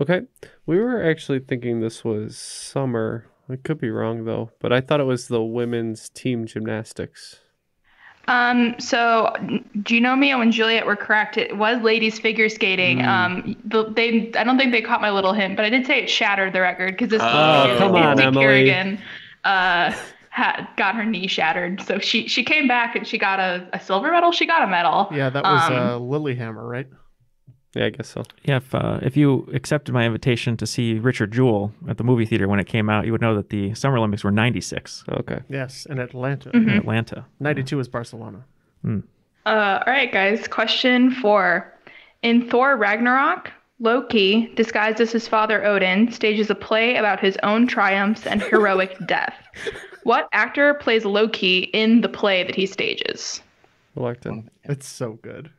Okay. We were actually thinking this was summer. I could be wrong though, but I thought it was the women's team gymnastics. Um, so Genomeo and Juliet were correct. It was ladies figure skating. Um, they I don't think they caught my little hint, but I did say it shattered the record because this Oh, is come on, Emily. Kerrigan, uh, had got her knee shattered. So she she came back and she got a, a silver medal. She got a medal. Yeah, that was Um, uh, Lillehammer, right? Yeah, I guess so. Yeah, if, uh, if you accepted my invitation to see Richard Jewell at the movie theater when it came out, you would know that the Summer Olympics were 96 Okay. Yes, in Atlanta. Mm-hmm. in Atlanta. 92 is Barcelona. Uh, all right, guys. Question four. In Thor Ragnarok, Loki, disguised as his father Odin, stages a play about his own triumphs and heroic death. What actor plays Loki in the play that he stages? Reluctant. It's so good.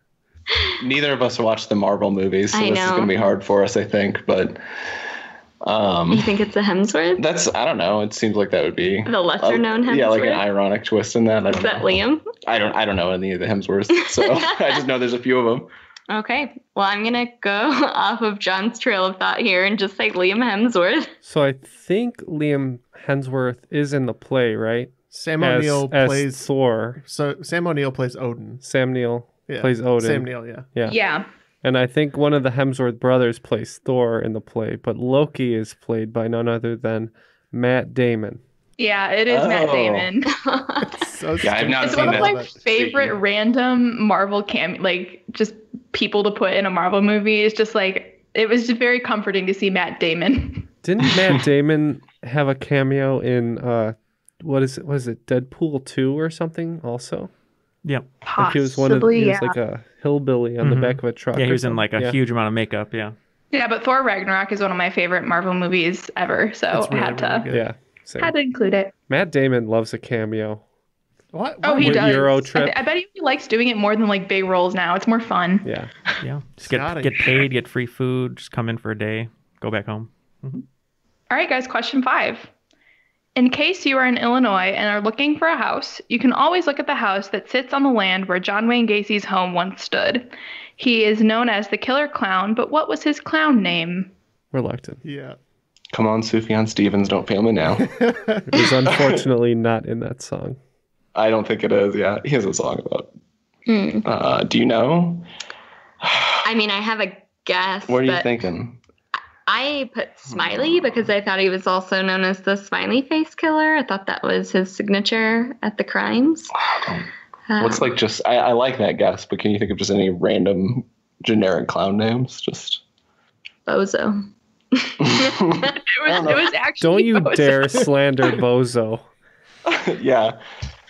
Neither of us watched the Marvel movies, so I this is going to be hard for us, I think. But um, You think it's a Hemsworth? that's I don't know. It seems like that would be The lesser known Hemsworth. Yeah, like an ironic twist in that. I Is don't that know. Liam? I don't. I don't know any of the Hemsworths, so I just know there's a few of them. Okay. Well, I'm going to go off of John's trail of thought here and just say Liam Hemsworth. So I think Liam Hemsworth is in the play, right? Sam O'Neill plays. Thor. So Sam O'Neill plays Odin. Sam Neill Yeah. plays Odin. Sam Neill, yeah. Yeah. Yeah. And I think one of the Hemsworth brothers plays Thor in the play, but Loki is played by none other than Matt Damon. Yeah, it is Matt Oh. Damon. So Yeah, I've not It's seen one of my favorite random Marvel cam like just people to put in a Marvel movie. It's just like it was just very comforting to see Matt Damon. Didn't Matt Damon have a cameo in uh what is it was it Deadpool 2 or something also? Yeah. Like he was one of Possibly, he was yeah. like a hillbilly on the Mhm. back of a truck. Yeah, he was in like a Yeah. huge amount of makeup. Yeah. Yeah, but Thor Ragnarok is one of my favorite Marvel movies ever, so It's I really, had to really. Yeah. Same. had to include it. Matt Damon loves a cameo. What? Oh, he With does. Euro I, Trip. I bet he likes doing it more than like big roles now. It's more fun. Yeah. Yeah. Just get get paid, get free food, just come in for a day, go back home. All right, guys, question five. In case you are in Illinois and are looking for a house, you can always look at the house that sits on the land where John Wayne Gacy's home once stood. He is known as the Killer Clown, but what was his clown name? Reluctant. Yeah. Come on, Sufjan Stevens, don't fail me now. It was unfortunately not in that song. I don't think it is. Yeah, he has a song about. Hmm. Uh, do you know? I mean, I have a guess, What are you but thinking? I put Smiley because I thought he was also known as the Smiley Face Killer. I thought that was his signature at the crimes. What's Um, like just I, I like that guess, but can you think of just any random generic clown names? Just Bozo? It was, it was actually. Don't you Bozo. dare slander Bozo. yeah,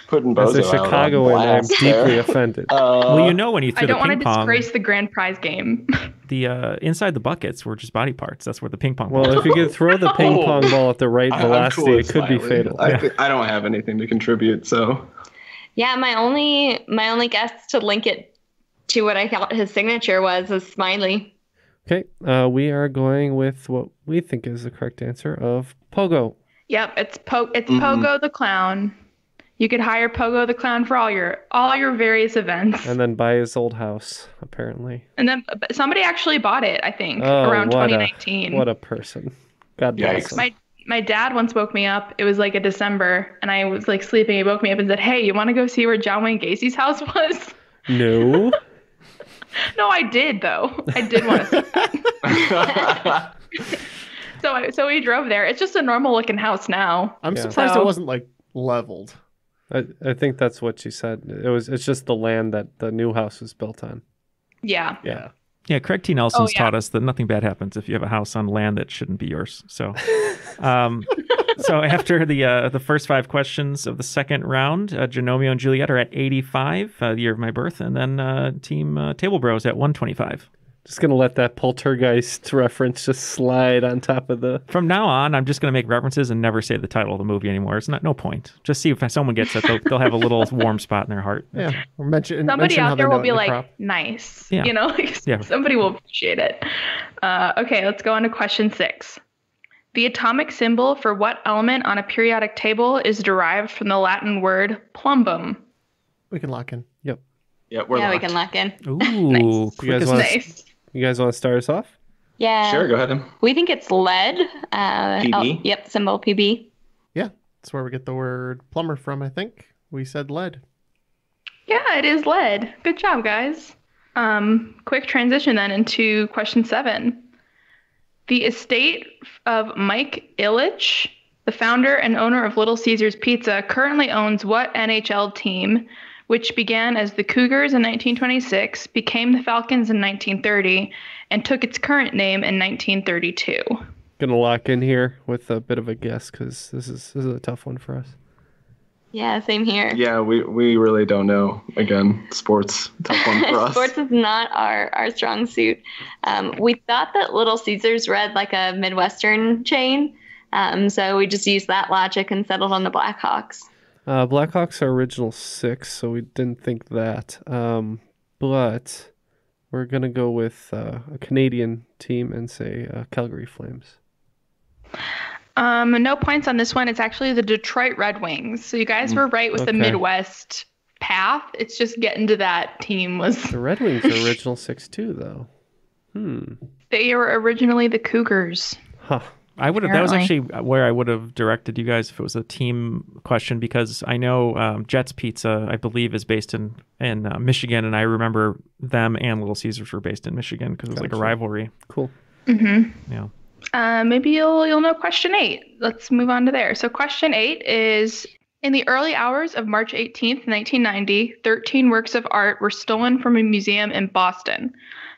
putting Bozo As Bozo a out on Chicagoan, I'm deeply offended. Uh, well, you know when you I threw the don't want to pong, disgrace the grand prize game. the uh, inside the buckets were just body parts. That's where the ping pong. Well, if you could throw the ping Oh. pong ball at the right I- velocity, cool it with could be fatal. I, Yeah. thi- I don't have anything to contribute, so Yeah, my only my only guess to link it to what I thought his signature was is Smiley. Okay, uh, we are going with what we think is the correct answer of Pogo. yep, it's po- it's Mhm. Pogo the clown. You could hire Pogo the clown for all your all your various events, And then buy his old house, apparently. and then uh, somebody actually bought it. I think Oh, around what a- 2019. What a person. God bless Yikes. him. my my dad once woke me up. It was like a December, and I was like sleeping. He woke me up and said, "Hey, you want to go see where John Wayne Gacy's house was?" No. no, I did though. I did want to. see So I, so we drove there. It's just a normal looking house now. I'm Yeah. surprised So- it wasn't like leveled. I, I think that's what she said. It was it's just the land that the new house was built on. Yeah. Yeah. Yeah, Craig T. Nelson's Oh, yeah. taught us that nothing bad happens if you have a house on land that shouldn't be yours. So, um, so after the uh, the first five questions of the second round, uh, Genomeo and Juliet are at 85, uh, the year of my birth, and then uh, Team uh, Table Bros at 125. Just gonna let that poltergeist reference just slide on top of the From now on, I'm just going to make references and never say the title of the movie anymore. It's not no point. Just see if someone gets it. They'll, they'll have a little warm spot in their heart. Yeah. or mention somebody mention out there will be the like, crop. nice. Yeah. You know, like Yeah. somebody will appreciate it. Uh, okay, let's go on to question six. The atomic symbol for what element on a periodic table is derived from the Latin word plumbum? we can lock in. Yep. Yeah, we're yeah, we can lock in. Ooh, Nice. You guys as- wanna- Nice. You guys want to start us off? Yeah. Sure, go ahead. We think it's lead. Uh, PB? oh, yep, symbol PB. Yeah, that's where we get the word plumber from, I think. We said lead. Yeah, it is lead. Good job, guys. Um, quick transition then into question seven. The estate of Mike Ilitch, the founder and owner of Little Caesars Pizza, currently owns what NHL team, which began as the Cougars in 1926, became the Falcons in 1930, and took its current name in 1932? Gonna lock in here with a bit of a guess because this is this is a tough one for us. Yeah, same here. Yeah, we, we really don't know. Again, sports tough one for us. Sports is not our, our strong suit. Um, we thought that Little Caesars read like a Midwestern chain. Um, so we just used that logic and settled on the Blackhawks. Uh, Blackhawks are original six, so we didn't think that. Um, but we're gonna go with uh, a Canadian team and say uh, Calgary Flames. Um, no points on this one. It's actually the Detroit Red Wings. So you guys were right with the Midwest path. It's just getting to that team was The Red Wings are original six too, though. Hmm. they were originally the Cougars. Huh. I would have. That was actually where I would have directed you guys if it was a team question because I know um, Jets Pizza, I believe, is based in in uh, Michigan, and I remember them and Little Caesars were based in Michigan because it was like a rivalry. Cool. Mm-hmm. Yeah. Uh, maybe you'll you'll know question eight. Let's move on to there. So question eight is in the early hours of March 18th, 1990, 13 works of art were stolen from a museum in Boston.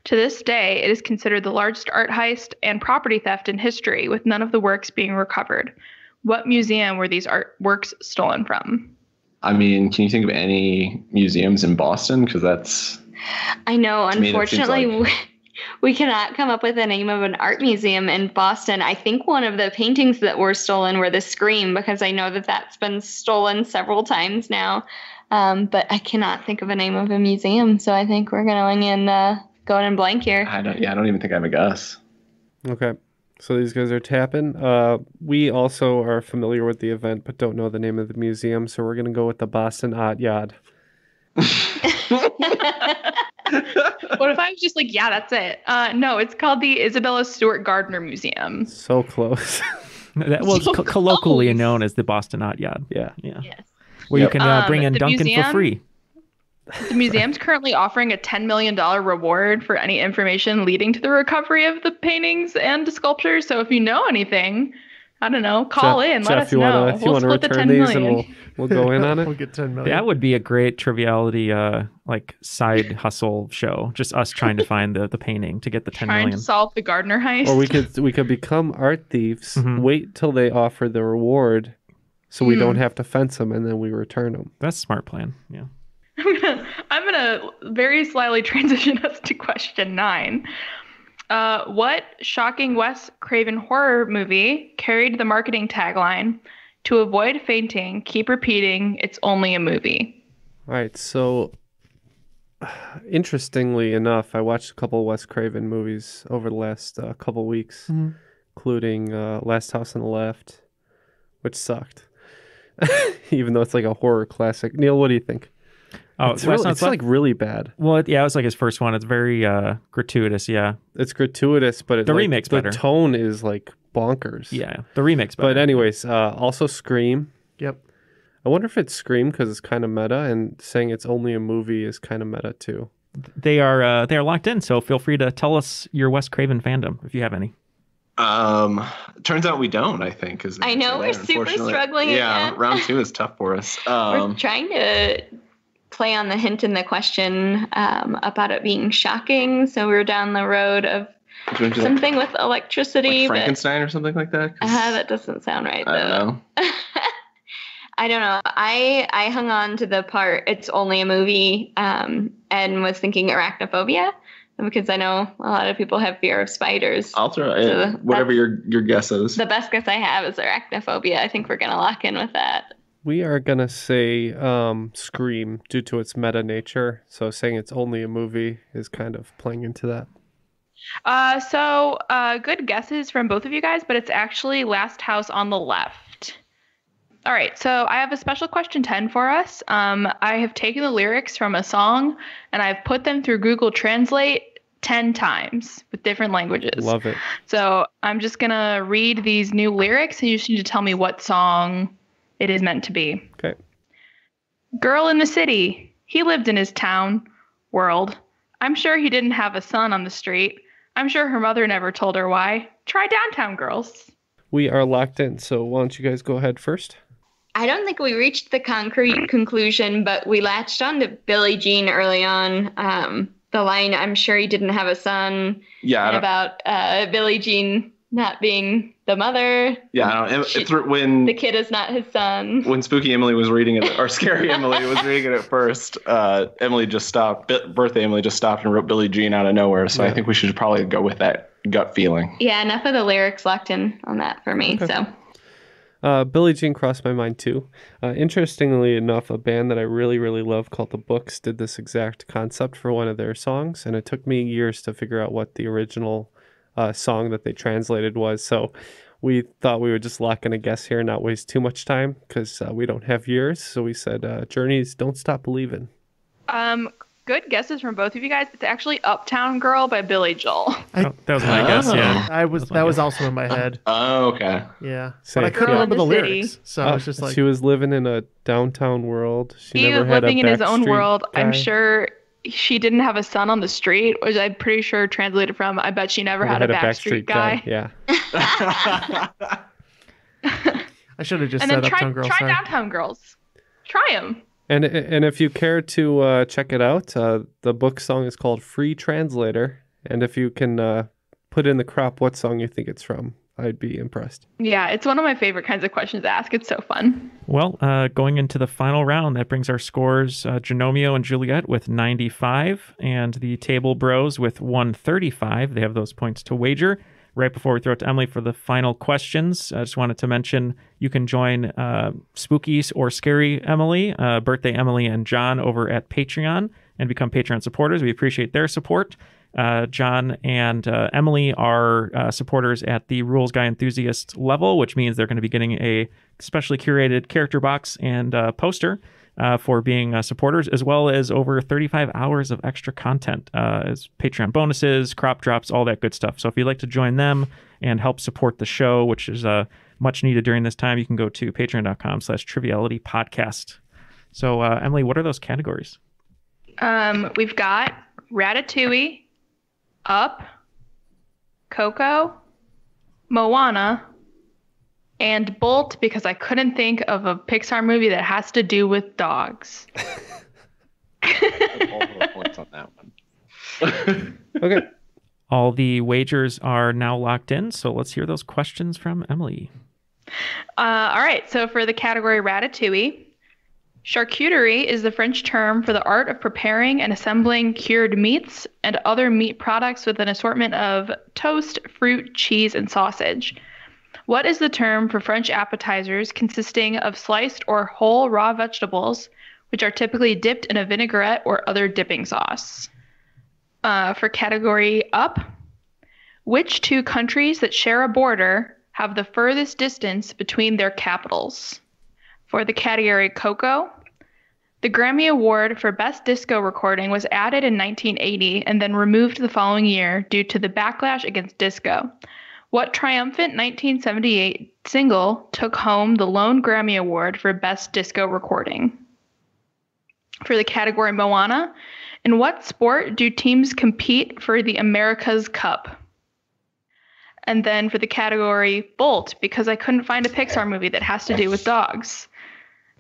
To this day, it is considered the largest art heist and property theft in history, with none of the works being recovered. What museum were these art works stolen from? I mean, can you think of any museums in Boston? Because that's I know, To me, unfortunately, like- we cannot come up with the name of an art museum in Boston. I think one of the paintings that were stolen were the Scream, because I know that that's been stolen several times now. Um, but I cannot think of a name of a museum, so I think we're going in uh, going in blank here. I don't. Yeah, I don't even think I have a guess. Okay. So these guys are tapping. Uh, we also are familiar with the event, but don't know the name of the museum. So we're gonna go with the Boston Art Yard. What if I was just like, yeah, that's it? Uh, no, it's called the Isabella Stewart Gardner Museum. So close. That was So co- colloquially close. known as the Boston Art Yard. yeah. Yeah. yes. Where Yep. you can uh, Um, bring in Duncan museum- for free. The museum's currently offering a $10 million reward for any information leading to the recovery of the paintings and sculptures. So if you know anything, I don't know, call Jeff, in, let Jeff, us you know. Wanna, you we'll wanna split the return 10 these and we'll we'll go in on it. we'll get 10 million. That would be a great triviality, uh, like side hustle show. Just us trying to find the, the painting to get the ten Trying million. to solve the Gardner heist. Or we could we could become art thieves. Mhm. Wait till they offer the reward, so we Hmm. don't have to fence them, and then we return them. That's a smart plan. Yeah. I'm gonna, I'm gonna very slyly transition us to question nine. Uh, what shocking Wes Craven horror movie carried the marketing tagline "To avoid fainting, keep repeating, it's only a movie"? All right, so interestingly enough, I watched a couple of Wes Craven movies over the last uh, couple weeks, Mhm. including uh, Last House on the Left, which sucked. Even though it's like a horror classic. Neal, what do you think? Oh, it's, Wes really, it's Left- like really bad. well, it- yeah, it was like his first one. It's very uh, gratuitous. Yeah, It's gratuitous, but it, The like, remake's the better. tone is like bonkers. yeah. The remake's better. But anyways, uh, also Scream. Yep. I wonder if it's Scream because it's kind of meta, and saying it's only a movie is kind of meta too. they are uh, they are locked in. So feel free to tell us your Wes Craven fandom if you have any. Um, turns out we don't. I think. Is I know, we're super struggling Yeah, again. round two is tough for us. We're Um, trying to play on the hint in the question um, about it being shocking. So we were down the road of do you want to do, like, something with electricity, like but Frankenstein or something like that. uh, that doesn't sound right I though. don't know. I don't know. I I hung on to the part it's only a movie um, and was thinking arachnophobia because I know a lot of people have fear of spiders. I'll throw So in whatever your your guess is. The best guess I have is arachnophobia. I think we're gonna lock in with that. We are gonna say um, Scream due to its meta nature. So saying it's only a movie is kind of playing into that. Uh, so uh, good guesses from both of you guys, but it's actually Last House on the Left. All right, so I have a special question 10 for us. Um, I have taken the lyrics from a song and I've put them through Google Translate 10 times with different languages. Love it. So I'm just going to read these new lyrics and you just need to tell me what song it is meant to be. Okay. Girl in the city. He lived in his town. World. I'm sure he didn't have a son on the street. I'm sure her mother never told her why. Try downtown girls. We are locked in. So why don't you guys go ahead first? I don't think we reached the concrete conclusion, but we latched on to Billie Jean early on. Um, the line, I'm sure he didn't have a son, yeah, I and don't, about uh, Billie Jean not being the mother. yeah. I don't, She- it's when The kid is not his son. when Spooky Emily was reading it, or Scary Emily was reading it at first, uh, Emily just stopped. Bi- Birthday Emily just stopped and wrote Billie Jean out of nowhere. So I think we should probably go with that gut feeling. Yeah, enough of the lyrics locked in on that for me. Okay. So Uh, Billie Jean crossed my mind too. Uh, interestingly enough, a band that I really, really love called The Books did this exact concept for one of their songs, and it took me years to figure out what the original uh, song that they translated was. So we thought we would just lock in a guess here and not waste too much time because uh, we don't have years. So we said, uh, Journeys, Don't Stop Believing. Um, good guesses from both of you guys. It's actually Uptown Girl by Billy Joel. I- Oh, that was my guess. Yeah. I was that was also in my head. Oh, okay. Yeah, Same. but I couldn't Yeah. remember the the lyrics, city. so I Uh, was just like, she was living in a downtown world. She he never was had living a in his own Backstreet world. I'm sure she didn't have a son on the street, which I'm pretty sure translated from I bet she never, had, a Backstreet, guy. Yeah. I should have just And said then try, Uptown Girl. try sorry. Downtown Girls. Try them. And and if you care to uh, check it out, uh, the book song is called "Free Translator." And if you can uh, put in the crop what song you think it's from, I'd be impressed. Yeah, it's one of my favorite kinds of questions to ask. It's so fun. Well, uh, going into the final round, that brings our scores uh, Genomeo and Juliet with 95, and the Table Bros with 135. They have those points to wager. Right before we throw it to Emily for the final questions, I just wanted to mention you can join uh, Spookies or Scary Emily, uh, Birthday Emily, and John over at Patreon and become Patreon supporters. We appreciate their support. Uh, John and uh, Emily are uh, supporters at the Rules Guy Enthusiast level, which means they're going to be getting a specially curated character box and uh, poster uh, for being supporters, as well as over 35 hours of extra content as Patreon bonuses, crop drops, all that good stuff. So if you'd like to join them and help support the show, which is much needed during this time, you can go to patreon.com slash triviality podcast. So, Emily, what are those categories? Um, we've got Ratatouille, Up, Coco, Moana, and Bolt because I couldn't think of a Pixar movie that has to do with dogs. All the points on that one. Okay. All the wagers are now locked in, so let's hear those questions from Emily. Uh, all right, so for the category Ratatouille, charcuterie is the French term for the art of preparing and assembling cured meats and other meat products with an assortment of toast, fruit, cheese, and sausage. What is the term for French appetizers consisting of sliced or whole raw vegetables, which are typically dipped in a vinaigrette or other dipping sauce? Uh, for category up, which two countries that share a border have the furthest distance between their capitals? For the category Coco, the Grammy Award for Best Disco Recording was added in 1980 and then removed the following year due to the backlash against disco. What triumphant 1978 single took home the lone Grammy Award for Best Disco Recording? For the category Moana, in what sport do teams compete for the America's Cup? And then for the category Bolt, because I couldn't find a Pixar movie that has to do with dogs.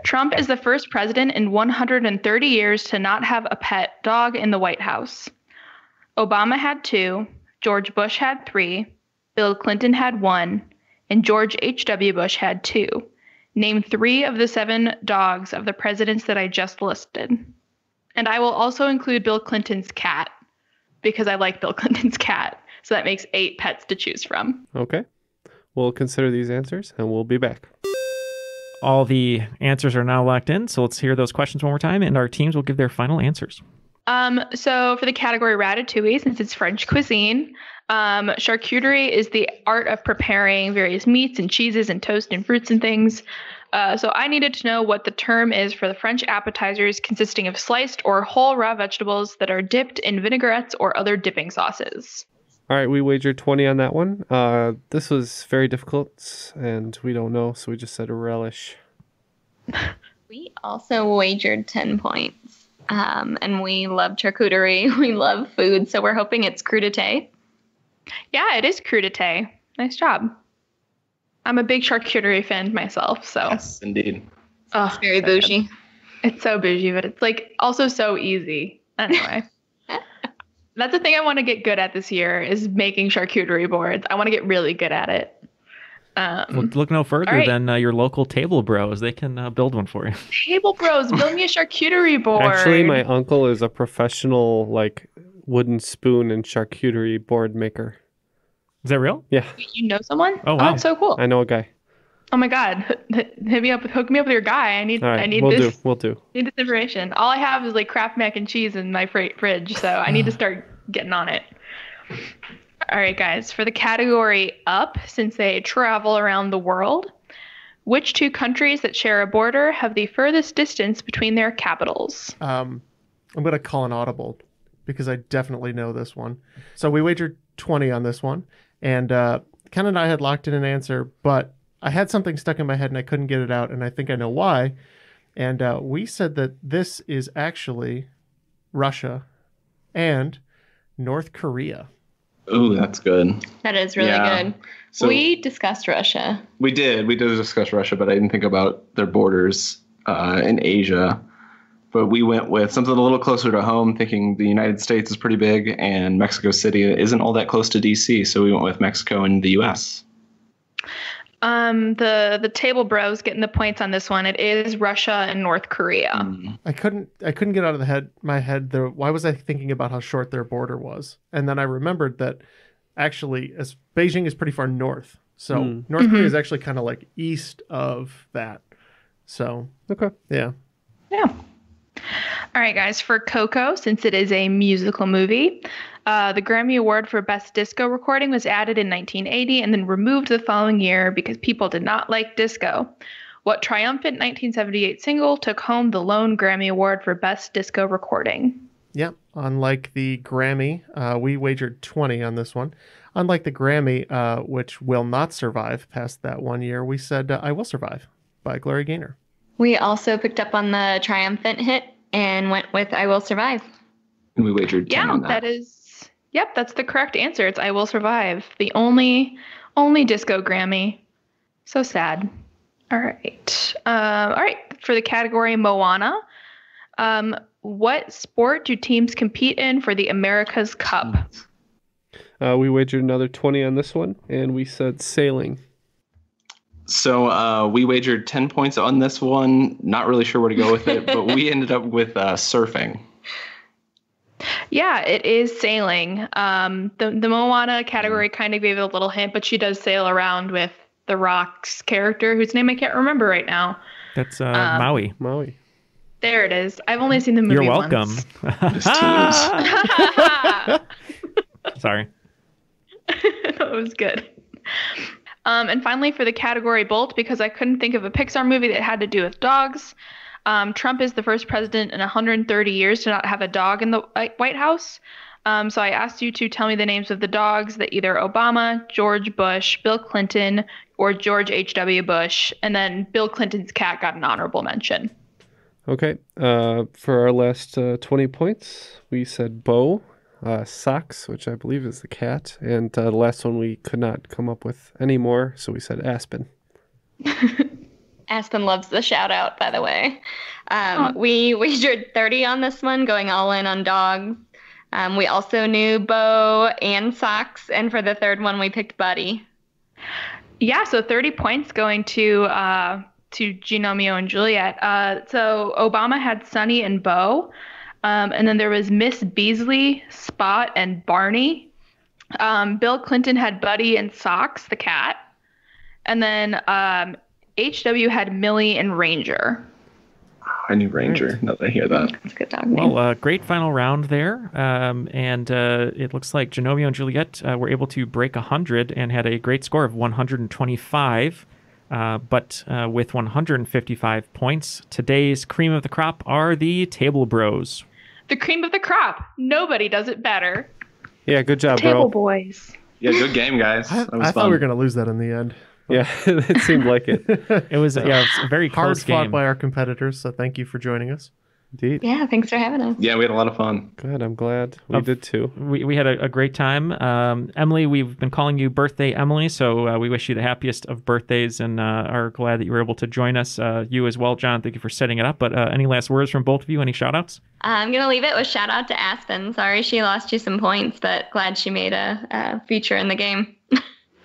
Trump is the first president in 130 years to not have a pet dog in the White House. Obama had two, George Bush had three, Bill Clinton had one, and George H.W. Bush had two. Name three of the seven dogs of the presidents that I just listed. And I will also include Bill Clinton's cat because I like Bill Clinton's cat. So that makes eight pets to choose from. Okay. We'll consider these answers and we'll be back. All the answers are now locked in, so let's hear those questions one more time, and our teams will give their final answers. Um, so for the category ratatouille, since it's French cuisine, um, charcuterie is the art of preparing various meats and cheeses and toast and fruits and things. Uh, so I needed to know what the term is for the French appetizers consisting of sliced or whole raw vegetables that are dipped in vinaigrettes or other dipping sauces. All right, we wagered 20 on that one. Uh, this was very difficult and we don't know, so we just said a relish. We also wagered 10 points. Um, and we love charcuterie. We love food. So we're hoping it's crudité. Yeah, it is crudité. Nice job. I'm a big charcuterie fan myself, so yes, indeed. oh, Very so good. bougie. It's so bougie, but it's like also so easy. Anyway. That's the thing I want to get good at this year is making charcuterie boards. I want to get really good at it. Um, Look, look no further all right. than uh, your local table bros. They can uh, build one for you. Table Bros, build me a charcuterie board. Actually, my uncle is a professional, like, wooden spoon and charcuterie board maker. Is that real? Yeah, you know someone? Oh, wow. that's so cool. I know a guy. Oh my god, hit me up, hook me up with your guy. I need, All right, I need we'll this, do. We'll do. need this information. All I have is like Kraft mac and cheese in my fr- fridge, so I need to start getting on it. All right, guys, for the category up, since they travel around the world, which two countries that share a border have the furthest distance between their capitals? Um, I'm going to call an audible because I definitely know this one. So we wagered 20 on this one. And uh, Ken and I had locked in an answer, but I had something stuck in my head and I couldn't get it out. And I think I know why. And uh, we said that this is actually Russia and North Korea. Ooh, that's good. That is really Yeah. good. So we discussed Russia. We did. We did discuss Russia, but I didn't think about their borders uh, in Asia. But we went with something a little closer to home, thinking the United States is pretty big and Mexico City isn't all that close to DC. So we went with Mexico and the U.S. Um, the the table bros getting the points on this one. It is Russia and North Korea. Mm. I couldn't I couldn't get out of the head my head the why was I thinking about how short their border was? And then I remembered that actually as Beijing is pretty far north. So Hmm. North Korea Mhm. is actually kind of like east of that. So Okay. yeah. Yeah. All right, guys. For Coco, since it is a musical movie, uh, the Grammy Award for Best Disco Recording was added in 1980 and then removed the following year because people did not like disco. What triumphant 1978 single took home the lone Grammy Award for Best Disco Recording? Yeah. Unlike the Grammy, uh, we wagered 20 on this one. Unlike the Grammy, uh, which will not survive past that one year, we said uh, I Will Survive by Gloria Gaynor. We also picked up on the triumphant hit and went with I Will Survive. And we wagered 10 Yeah, on that. that is. Yep, that's the correct answer. It's "I Will Survive," the only only disco Grammy. So sad. All right. Uh, all right. For the category Moana, um, what sport do teams compete in for the America's Cup? Uh, we wagered another 20 on this one, and we said sailing. So uh, we wagered 10 points on this one. Not really sure where to go with it, but we ended up with uh, surfing. Yeah, it is sailing. Um, the the Moana category kind of gave it a little hint, but she does sail around with the Rock's character, whose name I can't remember right now. That's uh, Um, Maui. Maui. There it is. I've only seen the movie You're welcome. once. Sorry. that was good. Um, and finally, for the category Bolt, because I couldn't think of a Pixar movie that had to do with dogs, um, Trump is the first president in 130 years to not have a dog in the White House. Um, so I asked you to tell me the names of the dogs that either Obama, George Bush, Bill Clinton, or George H.W. Bush. And then Bill Clinton's cat got an honorable mention. Okay. Uh, for our last uh, 20 points, we said Bo, uh, Socks, which I believe is the cat. And uh, the last one we could not come up with any more, so we said Aspen. Aspen loves the shout out, by the way. Um, we wagered 30 on this one, going all in on dogs. Um, we also knew Bo and Socks, and for the third one, we picked Buddy. Yeah, so 30 points going to uh, to Genomeo and Juliet. Uh, so Obama had Sunny and Bo, um, and then there was Miss Beazley, Spot, and Barney. Um, Bill Clinton had Buddy and Socks, the cat, and then um, HW had Millie and Ranger. I knew Ranger. Now that I hear that. That's a good dog name. Well, uh, great final round there. Um, and uh, it looks like Genomeo and Juliet uh, were able to break 100 and had a great score of 125. Uh, but uh, with 155 points, today's cream of the crop are the Table Bros. The cream of the crop. Nobody does it better. Yeah, good job, Table bro. boys. Yeah, good game, guys. I, That was I thought we were going to lose that in the end. Yeah, it seemed like it. It was yeah, it's a very Hard close fought game. by our competitors, so thank you for joining us. Indeed. yeah, thanks for having us. Yeah, we had a lot of fun. Good. I'm glad we Of- did too. we, we had a, a great time. Um, Emily, we've been calling you Birthday Emily, so uh, we wish you the happiest of birthdays and uh, are glad that you were able to join us. Uh, you as well, John. Thank you for setting it up. But uh, any last words from both of you? Any shout outs? I'm going to leave it with shout out to Aspen. Sorry she lost you some points, but glad she made a, a feature in the game.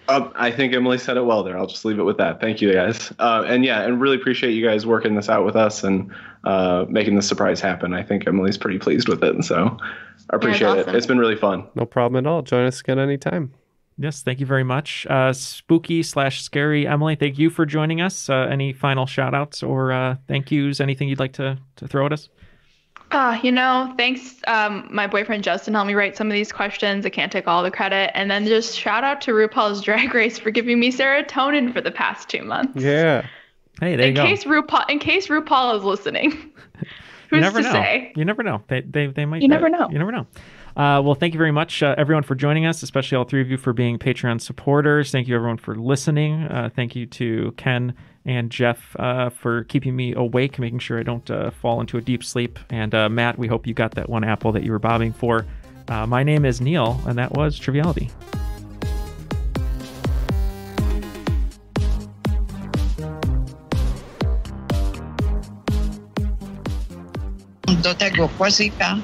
Uh, I think Emily said it well there. I'll just leave it with that. Thank you, guys. Uh, and yeah, and really appreciate you guys working this out with us and uh, making this surprise happen. I think Emily's pretty pleased with it, so I appreciate awesome. it. It's been really fun. No problem at all. Join us again anytime. Yes, thank you very much. Uh, spooky slash scary Emily, thank you for joining us. Uh, any final shout outs or uh, thank yous? Anything you'd like to, to throw at us? Ah, you know, thanks. Um, my boyfriend Justin helped me write some of these questions. I can't take all the credit. And then just shout out to RuPaul's Drag Race for giving me serotonin for the past two months. Yeah. Hey, there In you go. case RuPaul, in case RuPaul is listening, you who's never to know. say? You never know. They, they, they might. You never uh, know. You never know. Uh, well, thank you very much, uh, everyone, for joining us, especially all three of you for being Patreon supporters. Thank you, everyone, for listening. Uh, thank you to Ken and Jeff uh, for keeping me awake, making sure I don't uh, fall into a deep sleep. And uh, Matt, we hope you got that one apple that you were bobbing for. Uh, my name is Neal, and that was Triviality. do tego kozyka.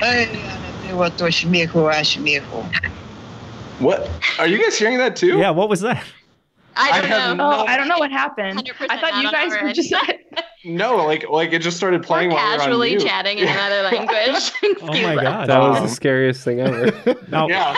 Ej, ale było to śmiechu, a śmiechu. What? Are you guys hearing that too? Yeah, what was that? I I don't have know. Oh, I don't know what happened. I thought you guys were our just. No, like like it just started playing We're while we were on casually mute. chatting in another language. Oh my God. That was the scariest thing ever. No, Yeah.